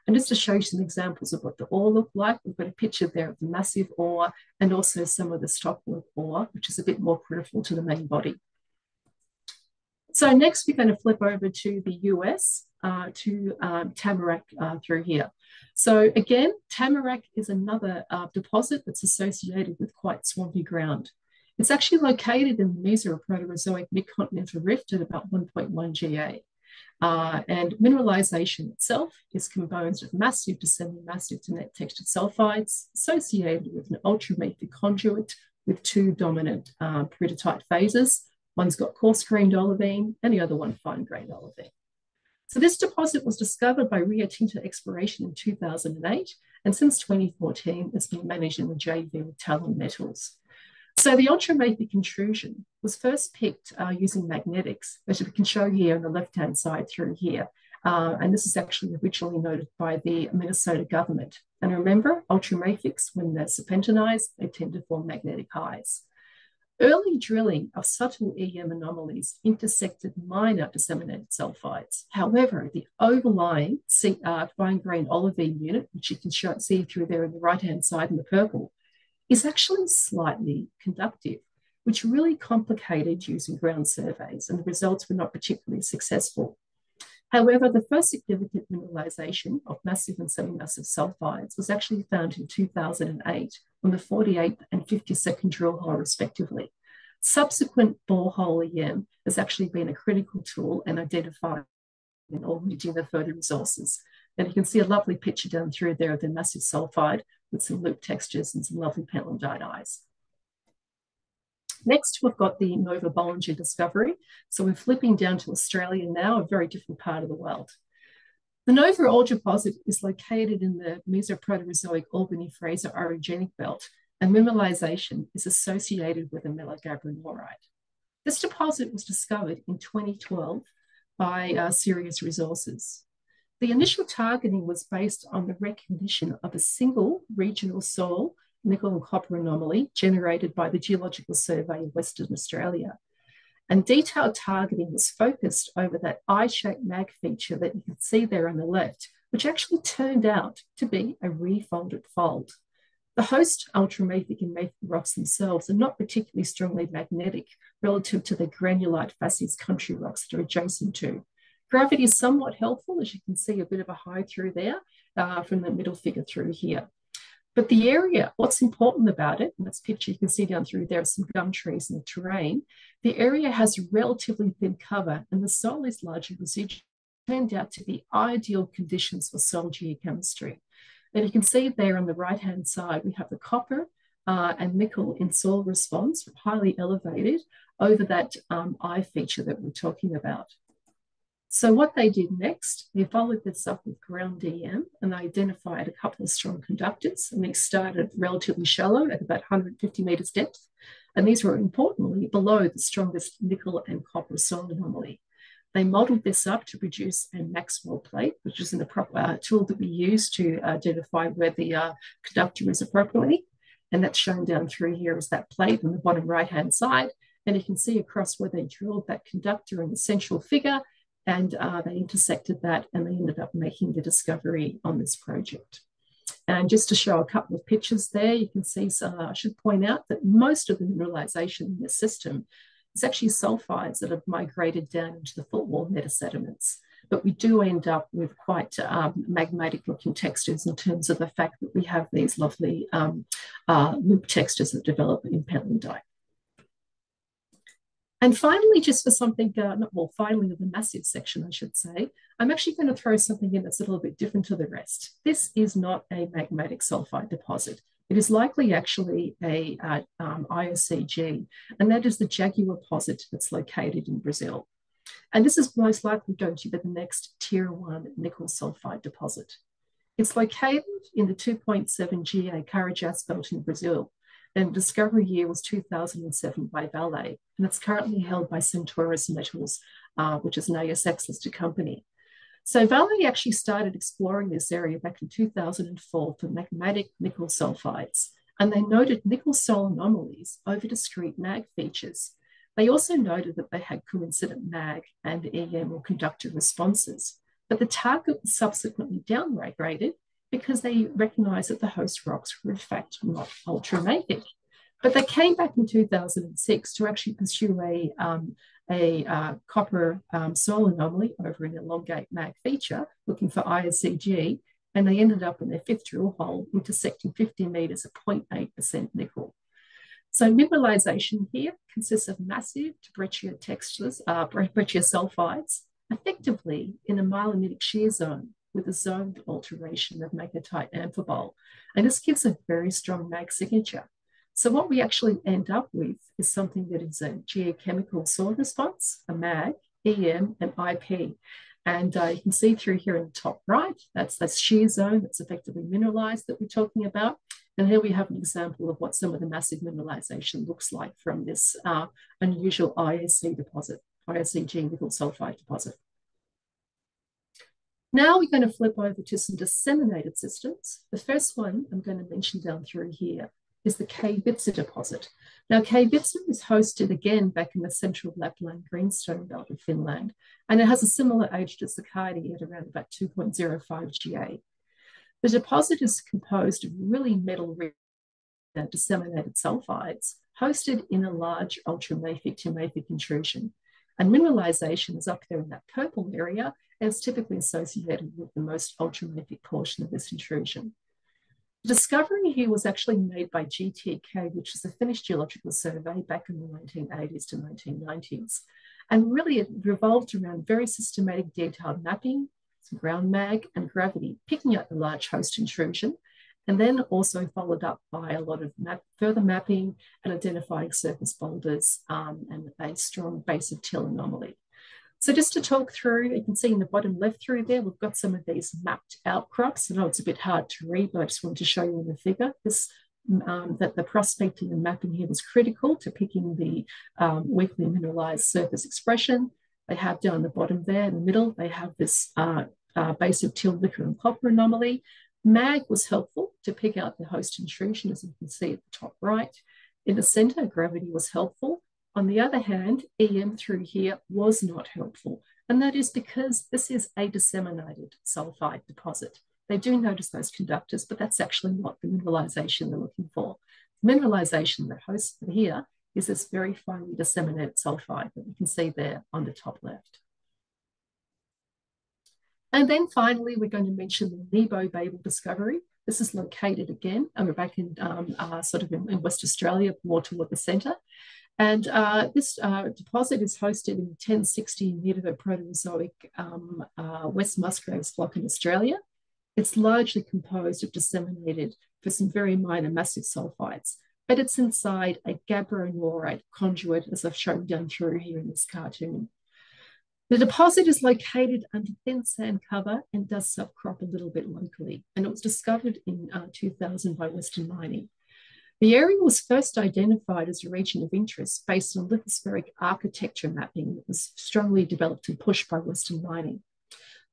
And just to show you some examples of what the ore looked like, we've got a picture there of the massive ore and also some of the stockwork ore, which is a bit more peripheral to the main body. So next we're going to flip over to the US, uh, to um, Tamarack uh, through here. So again, Tamarack is another uh, deposit that's associated with quite swampy ground. It's actually located in the Mesoproterozoic mid-continental rift at about 1.1 GA. Uh, and mineralization itself is composed of massive to semi-massive to net textured sulfides associated with an ultramafic conduit with two dominant uh, peridotite phases. One's got coarse-grained olivine and the other one fine-grained olivine. So this deposit was discovered by Rio Tinto Exploration in 2008, and since 2014, it's been managed in the JV with Talon Metals. So the ultramafic intrusion was first picked uh, using magnetics, which we can show here on the left-hand side through here. Uh, and this is actually originally noted by the Minnesota government. And remember, ultramafics, when they're serpentinized, they tend to form magnetic highs. Early drilling of subtle EM anomalies intersected minor disseminated sulfides. However, the overlying uh, fine grained olivine unit, which you can show, see through there on the right hand side in the purple, is actually slightly conductive, which really complicated using ground surveys, and the results were not particularly successful. However, the first significant mineralization of massive and semi-massive sulfides was actually found in 2008 on the 48th and 52nd drill hole, respectively. Subsequent borehole EM has actually been a critical tool in identifying and auditing the further resources. And you can see a lovely picture down through there of the massive sulfide with some loop textures and some lovely pentlandite eyes. Next, we've got the Nova Bollinger discovery. So we're flipping down to Australia now, a very different part of the world. The Nova ore deposit is located in the Mesoproterozoic Albany-Fraser orogenic belt, and mineralization is associated with a melagabbronorite. This deposit was discovered in 2012 by uh, Sirius Resources. The initial targeting was based on the recognition of a single regional soil nickel and copper anomaly generated by the Geological Survey of Western Australia. And detailed targeting was focused over that eye-shaped mag feature that you can see there on the left, which actually turned out to be a refolded fold. The host ultramafic and mafic rocks themselves are not particularly strongly magnetic relative to the granulite facies country rocks that are adjacent to. Gravity is somewhat helpful, as you can see a bit of a high through there uh, from the middle figure through here. But the area, what's important about it, and this picture you can see down through there are some gum trees in the terrain, the area has relatively thin cover and the soil is largely residual, turned out to be ideal conditions for soil geochemistry. And you can see there on the right-hand side, we have the copper uh, and nickel in soil response, highly elevated over that um, eye feature that we're talking about. So what they did next, they followed this up with ground EM and they identified a couple of strong conductors and they started relatively shallow at about 150 meters depth. And these were importantly below the strongest nickel and copper soil anomaly. They modeled this up to produce a Maxwell plate, which is a proper uh, tool that we use to identify where the uh, conductor is appropriately. And that's shown down through here as that plate on the bottom right-hand side. And you can see across where they drilled that conductor in the central figure, and uh, they intersected that and they ended up making the discovery on this project. And just to show a couple of pictures there, you can see, so I should point out that most of the mineralization in this system is actually sulfides that have migrated down into the footwall metasediments. But we do end up with quite um, magmatic looking textures in terms of the fact that we have these lovely um, uh, loop textures that develop in pentlandite. And finally, just for something, uh, not, well, finally, the massive section, I should say, I'm actually going to throw something in that's a little bit different to the rest. This is not a magmatic sulfide deposit. It is likely actually a uh, um, IOCG, and that is the Jaguar deposit that's located in Brazil. And this is most likely going to be the next tier one nickel sulfide deposit. It's located in the 2.7 GA Carajás belt in Brazil, and discovery year was 2007 by Vale, and it's currently held by Centaurus Metals, uh, which is an ASX listed company. So Vale actually started exploring this area back in 2004 for magmatic nickel sulfides, and they noted nickel soil anomalies over discrete mag features. They also noted that they had coincident mag and EM or conductor responses, but the target was subsequently downgraded because they recognized that the host rocks were in fact not ultramafic. But they came back in 2006 to actually pursue a, um, a uh, copper um, soil anomaly over an elongate mag feature, looking for IOCG, and they ended up in their fifth drill hole intersecting 50 meters at 0.8% nickel. So mineralization here consists of massive breccia textures, uh, breccia sulfides, effectively in a mylonitic shear zone with a zoned alteration of magnetite amphibole. And this gives a very strong mag signature. So what we actually end up with is something that is a geochemical soil response, a MAG, EM, and IP. And uh, you can see through here in the top right, that's that shear zone that's effectively mineralized that we're talking about. And here we have an example of what some of the massive mineralization looks like from this uh, unusual IOC deposit, IOCG nickel sulfide deposit. Now we're going to flip over to some disseminated systems. The first one I'm going to mention down through here is the Kevitsa deposit. Now, Kevitsa is hosted again back in the central Lapland greenstone belt of Finland, and it has a similar age to Sakatti at around about 2.05 GA. The deposit is composed of really metal-rich disseminated sulfides hosted in a large ultramafic to mafic intrusion. And mineralization is up there in that purple area is typically associated with the most ultramafic portion of this intrusion. The discovery here was actually made by GTK, which is a Finnish geological survey back in the 1980s to 1990s. And really it revolved around very systematic detailed mapping, ground mag and gravity, picking up the large host intrusion, and then also followed up by a lot of map, further mapping and identifying surface boulders um, and a strong base of till anomaly. So just to talk through, you can see in the bottom left through there, we've got some of these mapped outcrops. I know it's a bit hard to read, but I just wanted to show you in the figure this, um, that the prospecting and mapping here was critical to picking the um, weakly mineralized surface expression. They have down the bottom there in the middle, they have this uh, uh, base of till, nickel, and copper anomaly. MAG was helpful to pick out the host intrusion, as you can see at the top right. In the center, gravity was helpful. On the other hand, EM through here was not helpful. And that is because this is a disseminated sulfide deposit. They do notice those conductors, but that's actually not the mineralization they're looking for. The mineralization that hosts here is this very finely disseminated sulfide that you can see there on the top left. And then finally, we're going to mention the Nebo Babel discovery. This is located again, and we're back in um, uh, sort of in, in, West Australia, more toward the centre. And uh, this uh, deposit is hosted in the 1060 Mesoproterozoic um, uh, West Musgraves block in Australia. It's largely composed of disseminated for some very minor massive sulfides, but it's inside a gabbro-norite conduit, as I've shown down through here in this cartoon. The deposit is located under thin sand cover and does subcrop a little bit locally, and it was discovered in uh, 2000 by Western Mining. The area was first identified as a region of interest based on lithospheric architecture mapping that was strongly developed and pushed by Western Mining.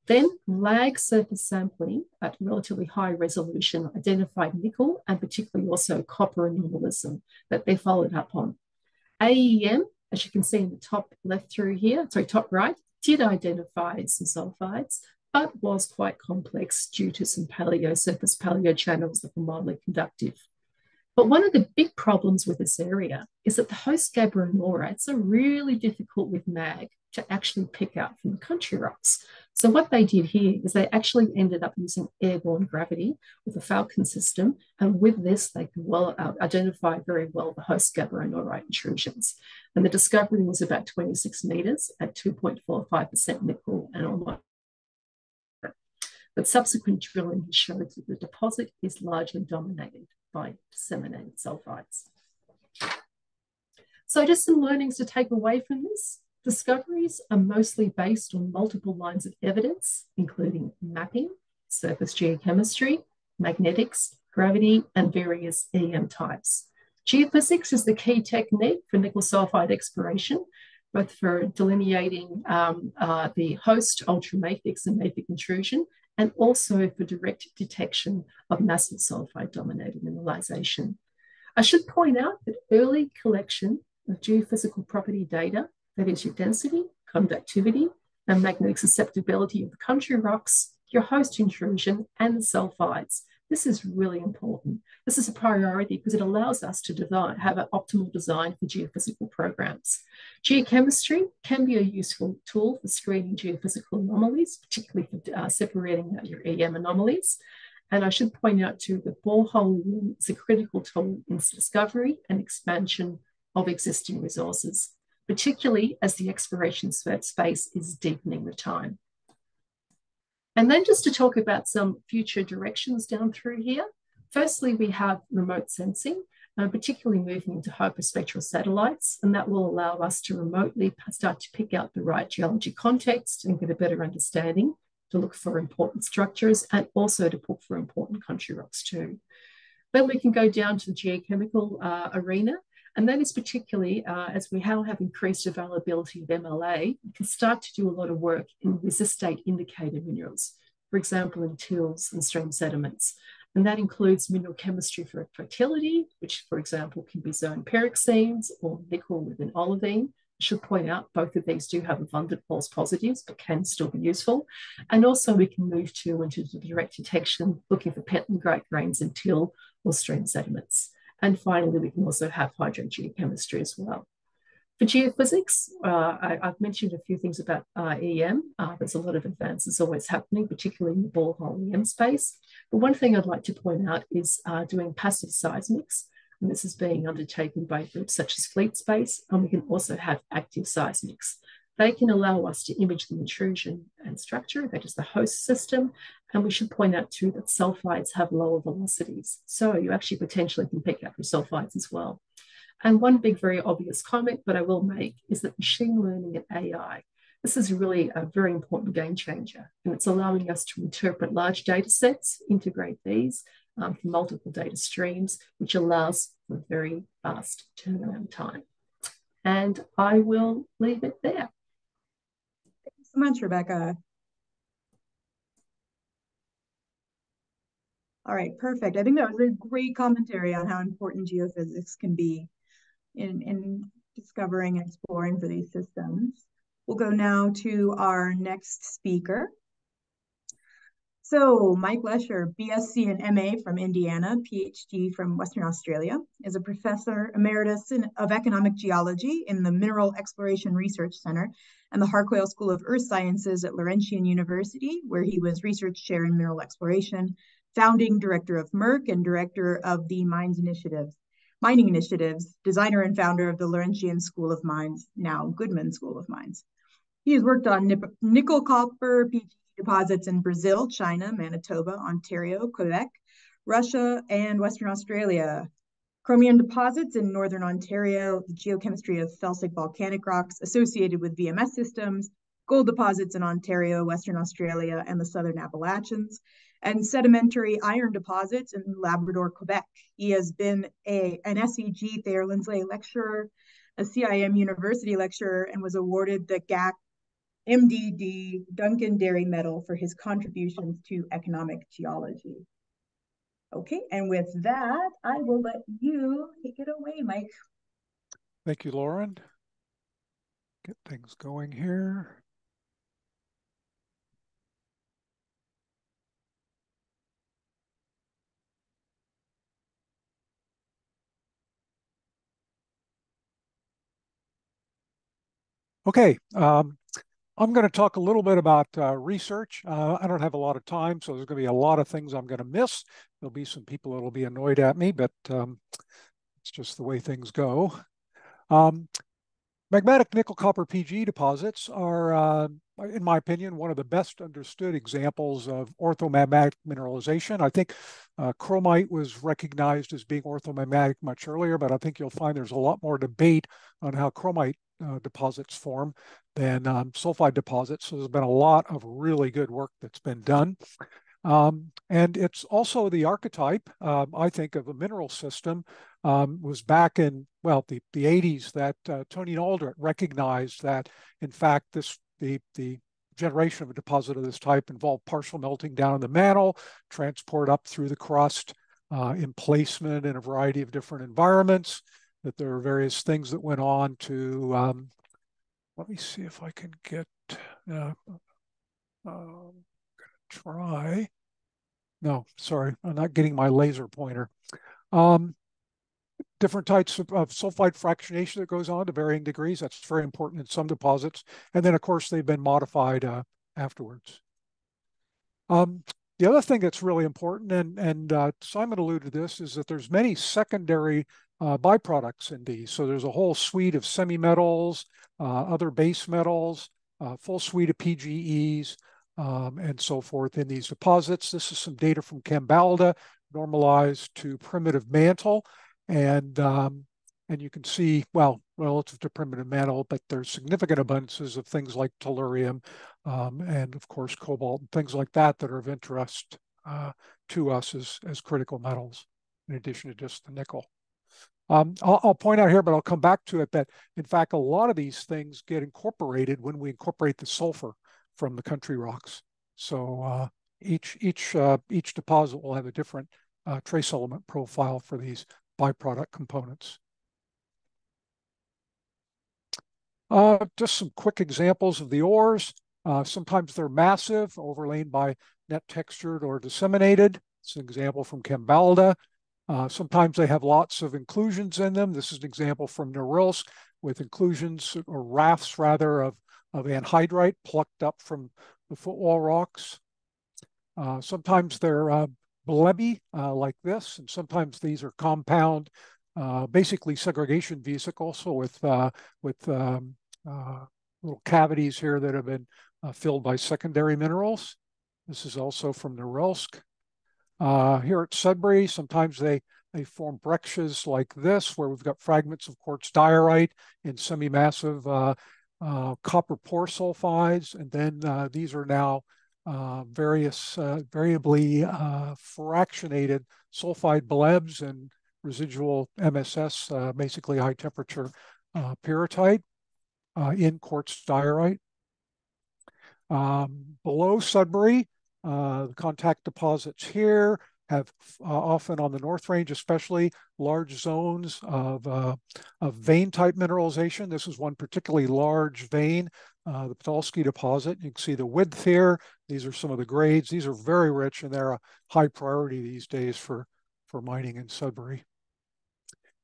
Then lag surface sampling at relatively high resolution identified nickel and particularly also copper anomalism that they followed up on. AEM as you can see in the top left through here, sorry, top right, did identify some sulfides, but was quite complex due to some paleo surface paleo channels that were mildly conductive. But one of the big problems with this area is that the host gabbro-norites are really difficult with mag to actually pick out from the country rocks. So what they did here is they actually ended up using airborne gravity with the Falcon system. And with this, they could well uh, identify very well the host gabbro-norite intrusions. And the discovery was about 26 meters at 2.45% nickel and almost but subsequent drilling has showed that the deposit is largely dominated by disseminated sulfides. So just some learnings to take away from this. Discoveries are mostly based on multiple lines of evidence, including mapping, surface geochemistry, magnetics, gravity, and various EM types. Geophysics is the key technique for nickel sulfide exploration, both for delineating um, uh, the host ultramafics and mafic intrusion, and also for direct detection of massive sulfide dominated mineralization. I should point out that early collection of geophysical property data that is your density, conductivity, and magnetic susceptibility of the country rocks, your host intrusion, and sulfides. This is really important. This is a priority because it allows us to design, have an optimal design for geophysical programs. Geochemistry can be a useful tool for screening geophysical anomalies, particularly for uh, separating out your EM anomalies. And I should point out too that borehole is a critical tool in discovery and expansion of existing resources particularly as the exploration space is deepening with time. And then just to talk about some future directions down through here. Firstly, we have remote sensing, uh, particularly moving into hyperspectral satellites, and that will allow us to remotely start to pick out the right geology context and get a better understanding to look for important structures and also to look for important country rocks too. Then we can go down to the geochemical uh, arena and that is particularly uh, as we now have increased availability of MLA, we can start to do a lot of work in resistate indicator minerals, for example, in tills and stream sediments. And that includes mineral chemistry for fertility, which, for example, can be zone pyroxenes or nickel with an olivine. I should point out both of these do have abundant false positives, but can still be useful. And also we can move to into direct detection, looking for pentlandite grains in till or stream sediments. And finally, we can also have hydrogeochemistry as well. For geophysics, uh, I, have mentioned a few things about uh, EM. Uh, there's a lot of advances always happening, particularly in the borehole EM space. But one thing I'd like to point out is uh, doing passive seismics. And this is being undertaken by groups such as Fleet Space, and we can also have active seismics. They can allow us to image the intrusion and structure, that is the host system. And we should point out too that sulfides have lower velocities. So you actually potentially can pick up your sulfides as well. And one big, very obvious comment that I will make is that machine learning and AI, this is really a very important game changer. And it's allowing us to interpret large data sets, integrate these um, from multiple data streams, which allows for very fast turnaround time. And I will leave it there so much, Rebecca. All right, perfect. I think that was a great commentary on how important geophysics can be in, in discovering and exploring for these systems. We'll go now to our next speaker. So Mike Lesher, BSc and MA from Indiana, PhD from Western Australia, is a professor emeritus in, of economic geology in the Mineral Exploration Research Center and the Harquail School of Earth Sciences at Laurentian University, where he was research chair in mineral exploration founding director of MERC and director of the Mines Initiatives, Mining Initiatives, designer and founder of the Laurentian School of Mines, now Goodman School of Mines. He has worked on nickel copper PG deposits in Brazil, China, Manitoba, Ontario, Quebec, Russia, and Western Australia. Chromium deposits in Northern Ontario, the geochemistry of felsic volcanic rocks associated with VMS systems, gold deposits in Ontario, Western Australia, and the Southern Appalachians, and sedimentary iron deposits in Labrador, Quebec. He has been a, an SEG Thayer Lindsley lecturer, a CIM University lecturer, and was awarded the GAC MDD Duncan Derry Medal for his contributions to economic geology. Okay, and with that, I will let you take it away, Mike. Thank you, Lauren. Get things going here. Okay, um, I'm going to talk a little bit about uh, research. Uh, I don't have a lot of time, so there's going to be a lot of things I'm going to miss. There'll be some people that'll be annoyed at me, but um, it's just the way things go. Um, magmatic nickel copper PG deposits are, uh, in my opinion, one of the best understood examples of orthomagmatic mineralization. I think uh, chromite was recognized as being orthomagmatic much earlier, but I think you'll find there's a lot more debate on how chromite uh, deposits form than um, sulfide deposits. So there's been a lot of really good work that's been done. Um, and it's also the archetype, um, I think, of a mineral system um, was back in, well, the, the 80s that uh, Tony Naldrett recognized that, in fact, this the, the generation of a deposit of this type involved partial melting down in the mantle, transport up through the crust, uh, emplacement in a variety of different environments, that there are various things that went on to, um, let me see if I can get, uh, um, try. No, sorry, I'm not getting my laser pointer. Um, different types of, of, sulfide fractionation that goes on to varying degrees. That's very important in some deposits. And then, of course, they've been modified uh, afterwards. Um, the other thing that's really important, and, and uh, Simon alluded to this, is that there's many secondary uh, byproducts in these. So there's a whole suite of semi-metals, uh, other base metals, full suite of PGEs, um, and so forth in these deposits. This is some data from Kambalda normalized to primitive mantle. And, um, and you can see, well, relative to primitive metal, but there's significant abundances of things like tellurium um, and of course cobalt and things like that that are of interest uh, to us as, as critical metals in addition to just the nickel. Um, I'll, I'll, point out here, but I'll come back to it that, in fact, a lot of these things get incorporated when we incorporate the sulfur from the country rocks. So uh, each each uh, each deposit will have a different uh, trace element profile for these byproduct components. Uh, just some quick examples of the ores. Uh, sometimes they're massive, overlain by net textured or disseminated. It's an example from Kambalda. Uh, sometimes they have lots of inclusions in them. This is an example from Norilsk with inclusions or rafts rather of, of anhydrite plucked up from the footwall rocks. Uh, sometimes they're uh, blebby uh, like this, and sometimes these are compound, uh, basically segregation vesicles, so with, uh, with um, little cavities here that have been filled by secondary minerals. This is also from Norilsk. Uh, here at Sudbury, sometimes they, they form breccias like this, where we've got fragments of quartz diorite in semi-massive uh, uh, copper pore sulfides. And then uh, these are now uh, various uh, variably fractionated sulfide blebs and residual MSS, basically high temperature pyrrhotite in quartz diorite. Um, below Sudbury, uh, the contact deposits here have uh, often on the North Range, especially large zones of, uh, of vein type mineralization. This is one particularly large vein, uh, the Podolsky deposit. You can see the width here. These are some of the grades. These are very rich and they're a high priority these days for, for mining in Sudbury.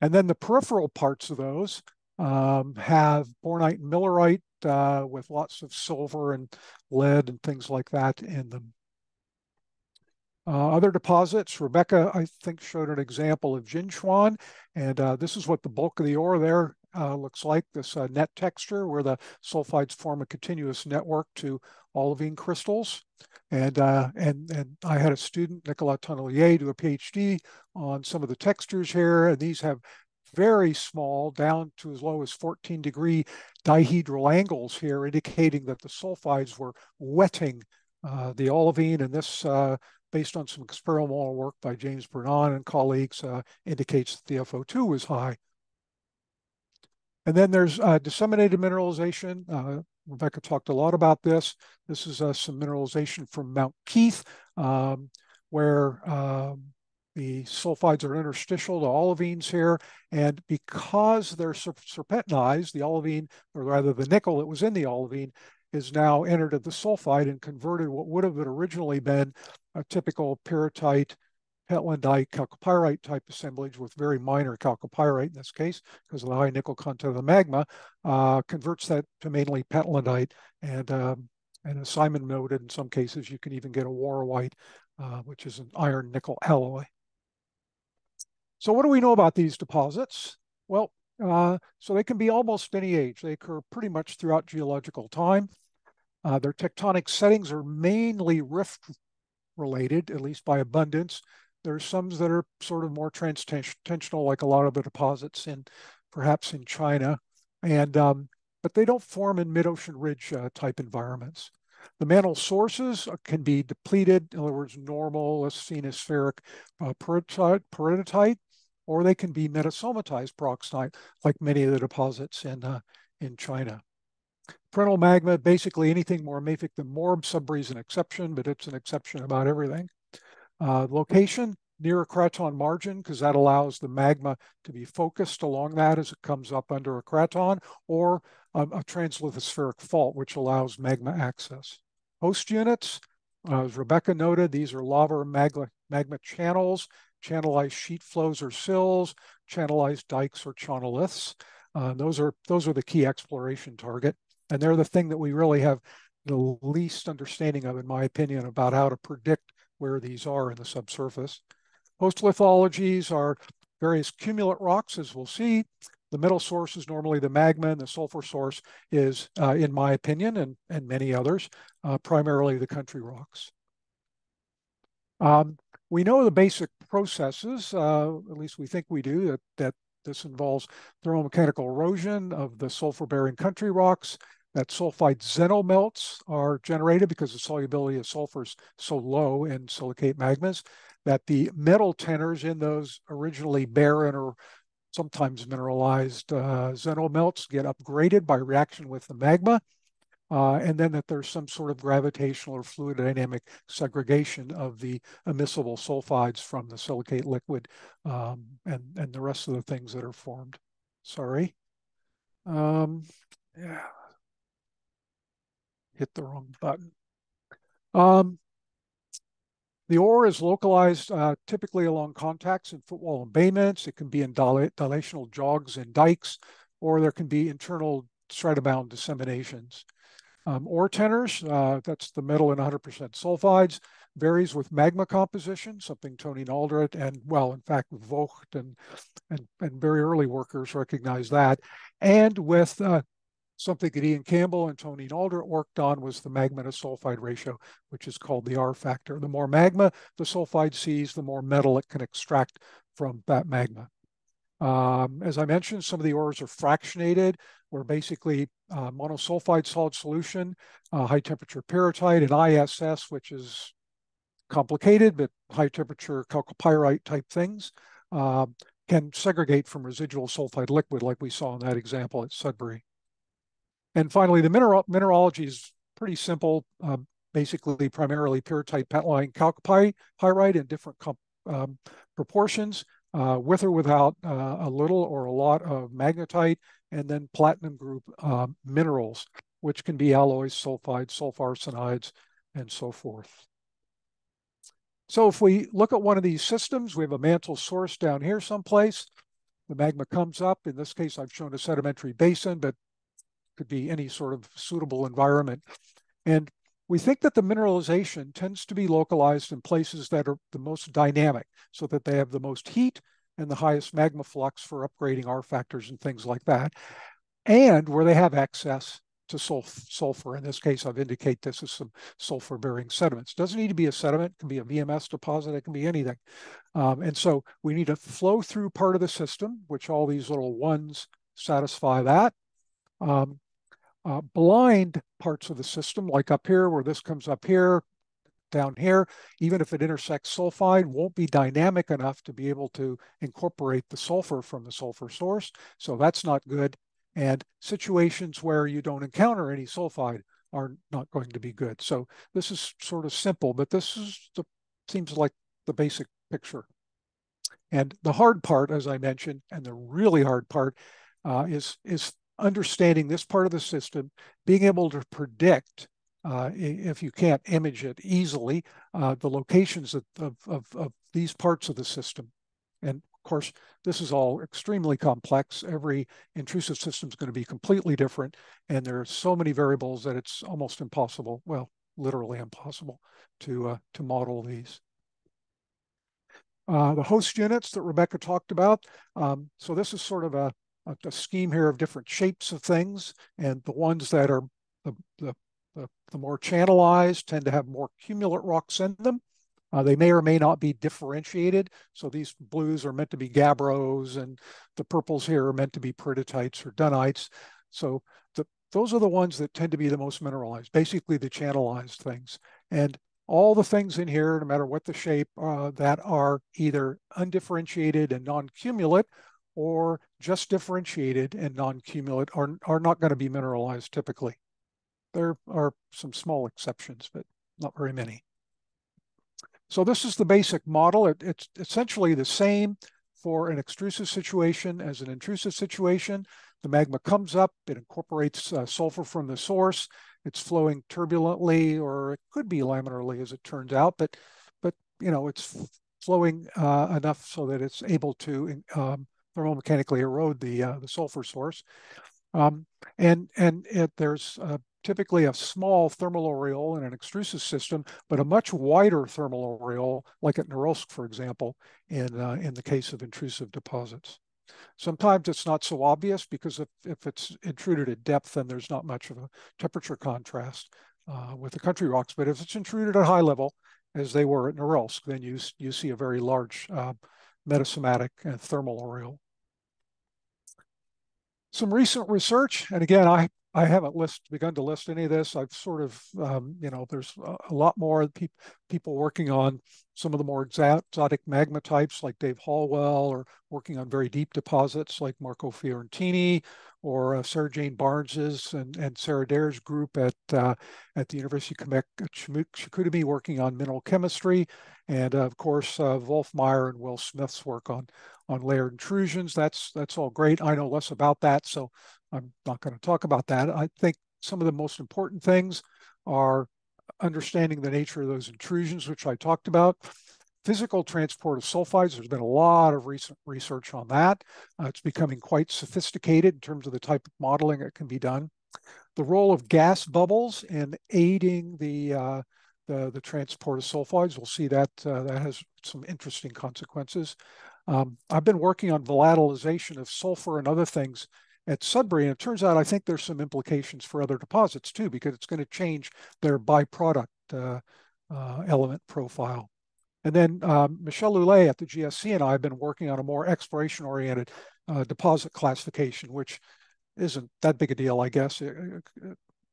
And then the peripheral parts of those um, have bornite and millerite uh, with lots of silver and lead and things like that in them. Uh, other deposits, Rebecca, I think, showed an example of Jinchuan, and uh, this is what the bulk of the ore there uh, looks like, this uh, net texture where the sulfides form a continuous network to olivine crystals. And, uh, and, and I had a student, Nicolas Tonnelier, do a PhD on some of the textures here, and these have very small, down to as low as 14 degree dihedral angles here, indicating that the sulfides were wetting uh, the olivine, and this uh, based on some experimental work by James Brenan and colleagues, uh, indicates that the FO2 was high. And then there's uh, disseminated mineralization. Uh, Rebecca talked a lot about this. This is uh, some mineralization from Mount Keith, um, where um, the sulfides are interstitial to olivines here. And because they're serpentinized, the olivine, or rather the nickel that was in the olivine, is now entered at the sulfide and converted what would have originally been a typical pyrrhotite, pentlandite, chalcopyrite type assemblage with very minor chalcopyrite in this case, because of the high nickel content of the magma, uh, converts that to mainly pentlandite. And, um, and as Simon noted, in some cases, you can even get awaruite, uh, which is an iron nickel alloy. So what do we know about these deposits? Well, uh, so they can be almost any age. They occur pretty much throughout geological time. Uh, their tectonic settings are mainly rift related, at least by abundance. There are some that are sort of more transtensional, like a lot of the deposits in perhaps in China, and um, but they don't form in mid-ocean ridge uh, type environments. The mantle sources can be depleted, in other words, normal, asthenospheric uh, peridotite, or they can be metasomatized peroxide, like many of the deposits in, uh, in China. Parental magma, basically anything more mafic than morb. Sudbury is an exception, but it's an exception about everything. Uh, location, near a craton margin, because that allows the magma to be focused along that as it comes up under a craton, or a translithospheric fault, which allows magma access. Host units, uh, as Rebecca noted, these are lava magma, magma channels channelized sheet flows or sills, channelized dikes or channeliths. Uh, those are those are the key exploration target, and they're the thing that we really have the least understanding of, in my opinion, about how to predict where these are in the subsurface. Host lithologies are various cumulate rocks, as we'll see. The middle source is normally the magma, and the sulfur source is, uh, in my opinion, and, and many others, uh, primarily the country rocks. Um, we know the basic processes, uh, at least we think we do, that, that this involves thermomechanical erosion of the sulfur-bearing country rocks, that sulfide xenomelts are generated because the solubility of sulfur is so low in silicate magmas, that the metal tenors in those originally barren or sometimes mineralized uh, xenomelts get upgraded by reaction with the magma, uh, and then that there's some sort of gravitational or fluid dynamic segregation of the immiscible sulfides from the silicate liquid um, and, and the rest of the things that are formed. Sorry. Um, yeah. Hit the wrong button. Um, the ore is localized uh, typically along contacts and footwall embayments. It can be in dilational jogs and dikes, or there can be internal stratabound disseminations. Um, ore tenors, uh, that's the metal in 100% sulfides, varies with magma composition, something Tony Naldrett and, well, in fact, Vogt and, and, and very early workers recognize that, and with uh, something that Ian Campbell and Tony Naldrett worked on was the magma to sulfide ratio, which is called the R factor. The more magma the sulfide sees, the more metal it can extract from that magma. Um, as I mentioned, some of the ores are fractionated, where basically uh, monosulfide solid solution, uh, high temperature pyrrhotite, and ISS, which is complicated, but high temperature chalcopyrite type things, uh, can segregate from residual sulfide liquid like we saw in that example at Sudbury. And finally, the mineral mineralogy is pretty simple, uh, basically primarily pyrrhotite, pentlandite, chalcopyrite, and different um, proportions, uh, with or without uh, a little or a lot of magnetite, and then platinum group uh, minerals, which can be alloys, sulfides, sulfarsenides, and so forth. So if we look at one of these systems, we have a mantle source down here someplace. The magma comes up. In this case, I've shown a sedimentary basin, but could be any sort of suitable environment. And we think that the mineralization tends to be localized in places that are the most dynamic, so that they have the most heat and the highest magma flux for upgrading R factors and things like that, and where they have access to sulf sulfur. In this case, I've indicated this is some sulfur-bearing sediments. Doesn't need to be a sediment, it can be a VMS deposit, it can be anything. Um, and so we need a flow through part of the system, which all these little ones satisfy that. Um, uh, blind parts of the system, like up here where this comes up here, down here, even if it intersects sulfide, won't be dynamic enough to be able to incorporate the sulfur from the sulfur source. So that's not good. And situations where you don't encounter any sulfide are not going to be good. So this is sort of simple, but this is the, seems like the basic picture. And the hard part, as I mentioned, and the really hard part uh, is, is understanding this part of the system, being able to predict, uh, if you can't image it easily, uh, the locations of, of, of, these parts of the system. And of course, this is all extremely complex. Every intrusive system is going to be completely different. And there are so many variables that it's almost impossible, well, literally impossible to, uh, to model these. Uh, the host units that Rebecca talked about. Um, so this is sort of a, a, a, scheme here of different shapes of things, and the ones that are the, the, the, the more channelized tend to have more cumulate rocks in them. Uh, they may or may not be differentiated. So these blues are meant to be gabbros, and the purples here are meant to be peridotites or dunites. So the, those are the ones that tend to be the most mineralized, basically the channelized things. And all the things in here, no matter what the shape, uh, that are either undifferentiated and non-cumulate or just differentiated and non-cumulate are, are not going to be mineralized typically. There are some small exceptions, but not very many. So this is the basic model. It, it's essentially the same for an extrusive situation as an intrusive situation. The magma comes up, it incorporates uh, sulfur from the source. It's flowing turbulently, or it could be laminarly as it turns out, but, but you know, it's flowing uh, enough so that it's able to um, thermomechanically erode the uh, the sulfur source. Um, and and it, there's uh, typically a small thermal aureole in an extrusive system, but a much wider thermal aureole, like at Norilsk, for example, in uh, in the case of intrusive deposits. Sometimes it's not so obvious because if, if it's intruded at depth, then there's not much of a temperature contrast uh, with the country rocks. But if it's intruded at high level, as they were at Norilsk, then you, you see a very large uh, metasomatic and thermal aureole some recent research, and again, I I haven't list begun to list any of this. I've sort of, um, you know, there's a, lot more pe people working on some of the more exotic magma types like Dave Holwell, or working on very deep deposits like Marco Fiorentini, or uh, Sarah Jane Barnes's and, and Sarah Dare's group at uh, at the University of Quebec at Chicoutimi working on mineral chemistry, and uh, of course uh, Wolf Maier and Will Smith's work on on layered intrusions. That's that's all great. I know less about that, so I'm not going to talk about that. I think some of the most important things are understanding the nature of those intrusions, which I talked about. Physical transport of sulfides, there's been a lot of recent research on that. Uh, it's becoming quite sophisticated in terms of the type of modeling that can be done. The role of gas bubbles in aiding the uh, the, the transport of sulfides, we'll see that uh, that has some interesting consequences. Um, I've been working on volatilization of sulfur and other things at Sudbury, and it turns out I think there's some implications for other deposits too, because it's going to change their byproduct uh, uh, element profile. And then um, Michel Houlé at the GSC and I have been working on a more exploration-oriented uh, deposit classification, which isn't that big a deal, I guess. Uh,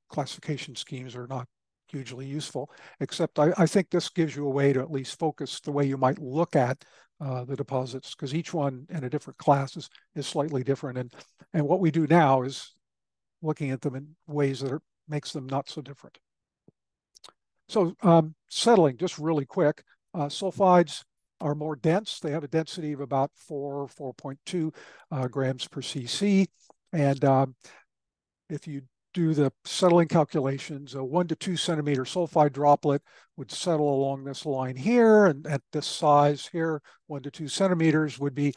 classification schemes are not hugely useful, except I, I, think this gives you a way to at least focus the way you might look at uh, the deposits because each one in a different class is, is slightly different. And, and what we do now is looking at them in ways that are, makes them not so different. So um, settling, just really quick, uh, sulfides are more dense. They have a density of about 4, 4.2 uh, grams per cc. And um, if you do the settling calculations, a one to two centimeter sulfide droplet would settle along this line here, and at this size here, one to two centimeters would be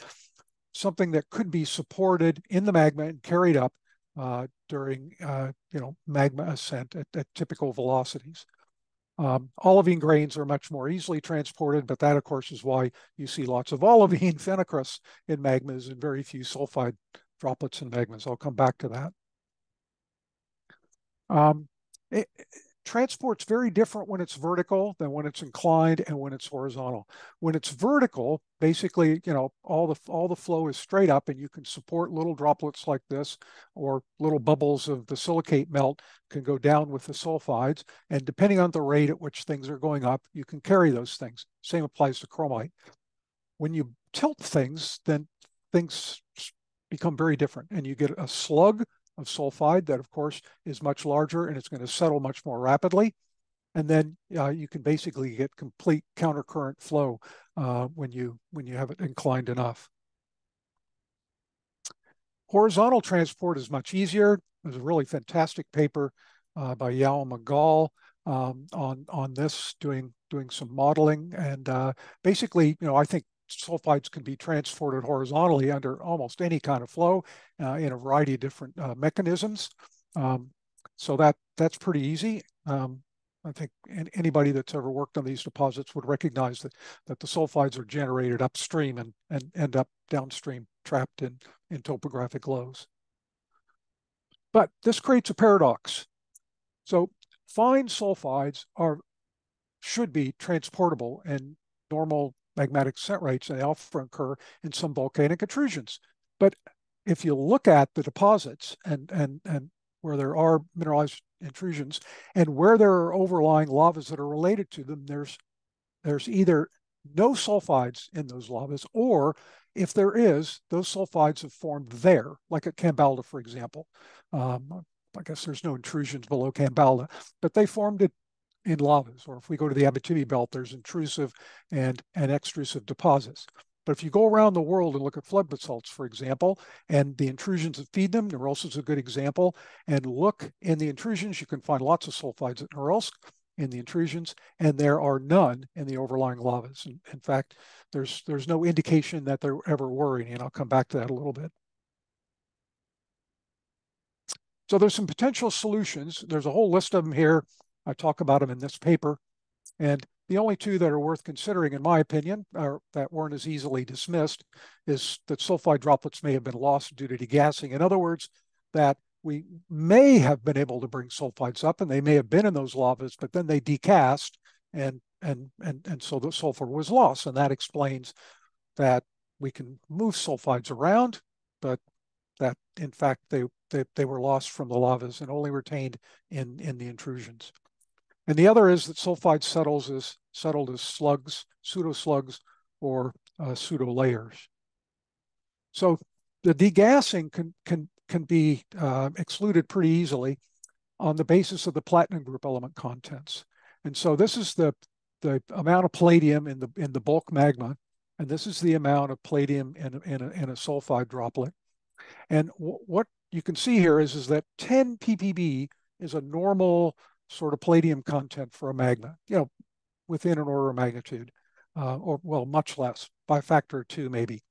something that could be supported in the magma and carried up uh, during, uh, you know, magma ascent at, at typical velocities. Um, olivine grains are much more easily transported, but that, of course, is why you see lots of olivine phenocrysts in magmas and very few sulfide droplets in magmas. I'll come back to that. Um, it, transport's very different when it's vertical than when it's inclined and when it's horizontal. When it's vertical, basically, you know, all the all the flow is straight up and you can support little droplets like this or little bubbles of the silicate melt can go down with the sulfides. And depending on the rate at which things are going up, you can carry those things. Same applies to chromite. When you tilt things, then things become very different and you get a slug of sulfide that of course is much larger and it's going to settle much more rapidly. And then uh, you can basically get complete countercurrent flow uh, when you when you have it inclined enough. Horizontal transport is much easier. There's a really fantastic paper uh, by Yao Mungall um, on on this, doing doing some modeling, and uh, basically, you know, I think sulfides can be transported horizontally under almost any kind of flow uh, in a variety of different uh, mechanisms. Um, so that that's pretty easy. Um, I think anybody that's ever worked on these deposits would recognize that that the sulfides are generated upstream and, and end up downstream trapped in, in topographic lows. But this creates a paradox. So fine sulfides are should be transportable and normal magmatic descent rates, and they often occur in some volcanic intrusions. But if you look at the deposits and, and, and where there are mineralized intrusions and where there are overlying lavas that are related to them, there's, there's either no sulfides in those lavas, or if there is, those sulfides have formed there, like at Kambalda, for example. Um, I guess there's no intrusions below Kambalda, but they formed it in lavas, or if we go to the Abitibi belt, there's intrusive and, and extrusive deposits. But if you go around the world and look at flood basalts, for example, and the intrusions that feed them, Norilsk is a good example, and look in the intrusions, you can find lots of sulfides at Norilsk in the intrusions, and there are none in the overlying lavas. In, in fact, there's there's no indication that there ever were any, and I'll come back to that a little bit. So there's some potential solutions. There's a whole list of them here. I talk about them in this paper. And the only two that are worth considering, in my opinion, or that weren't as easily dismissed, is that sulfide droplets may have been lost due to degassing. In other words, that we may have been able to bring sulfides up and they may have been in those lavas, but then they degassed and and and and so the sulfur was lost. And that explains that we can move sulfides around, but that in fact they they, they were lost from the lavas and only retained in in the intrusions. And the other is that sulfide settles as settled as slugs, pseudo slugs, or uh, pseudo layers. So the degassing can can can be uh, excluded pretty easily on the basis of the platinum group element contents. And so this is the the amount of palladium in the in the bulk magma, and this is the amount of palladium in in a, in a sulfide droplet. And what you can see here is is that 10 ppb is a normal sort of palladium content for a magma, you know, within an order of magnitude, uh, or well, much less, by a factor of two maybe.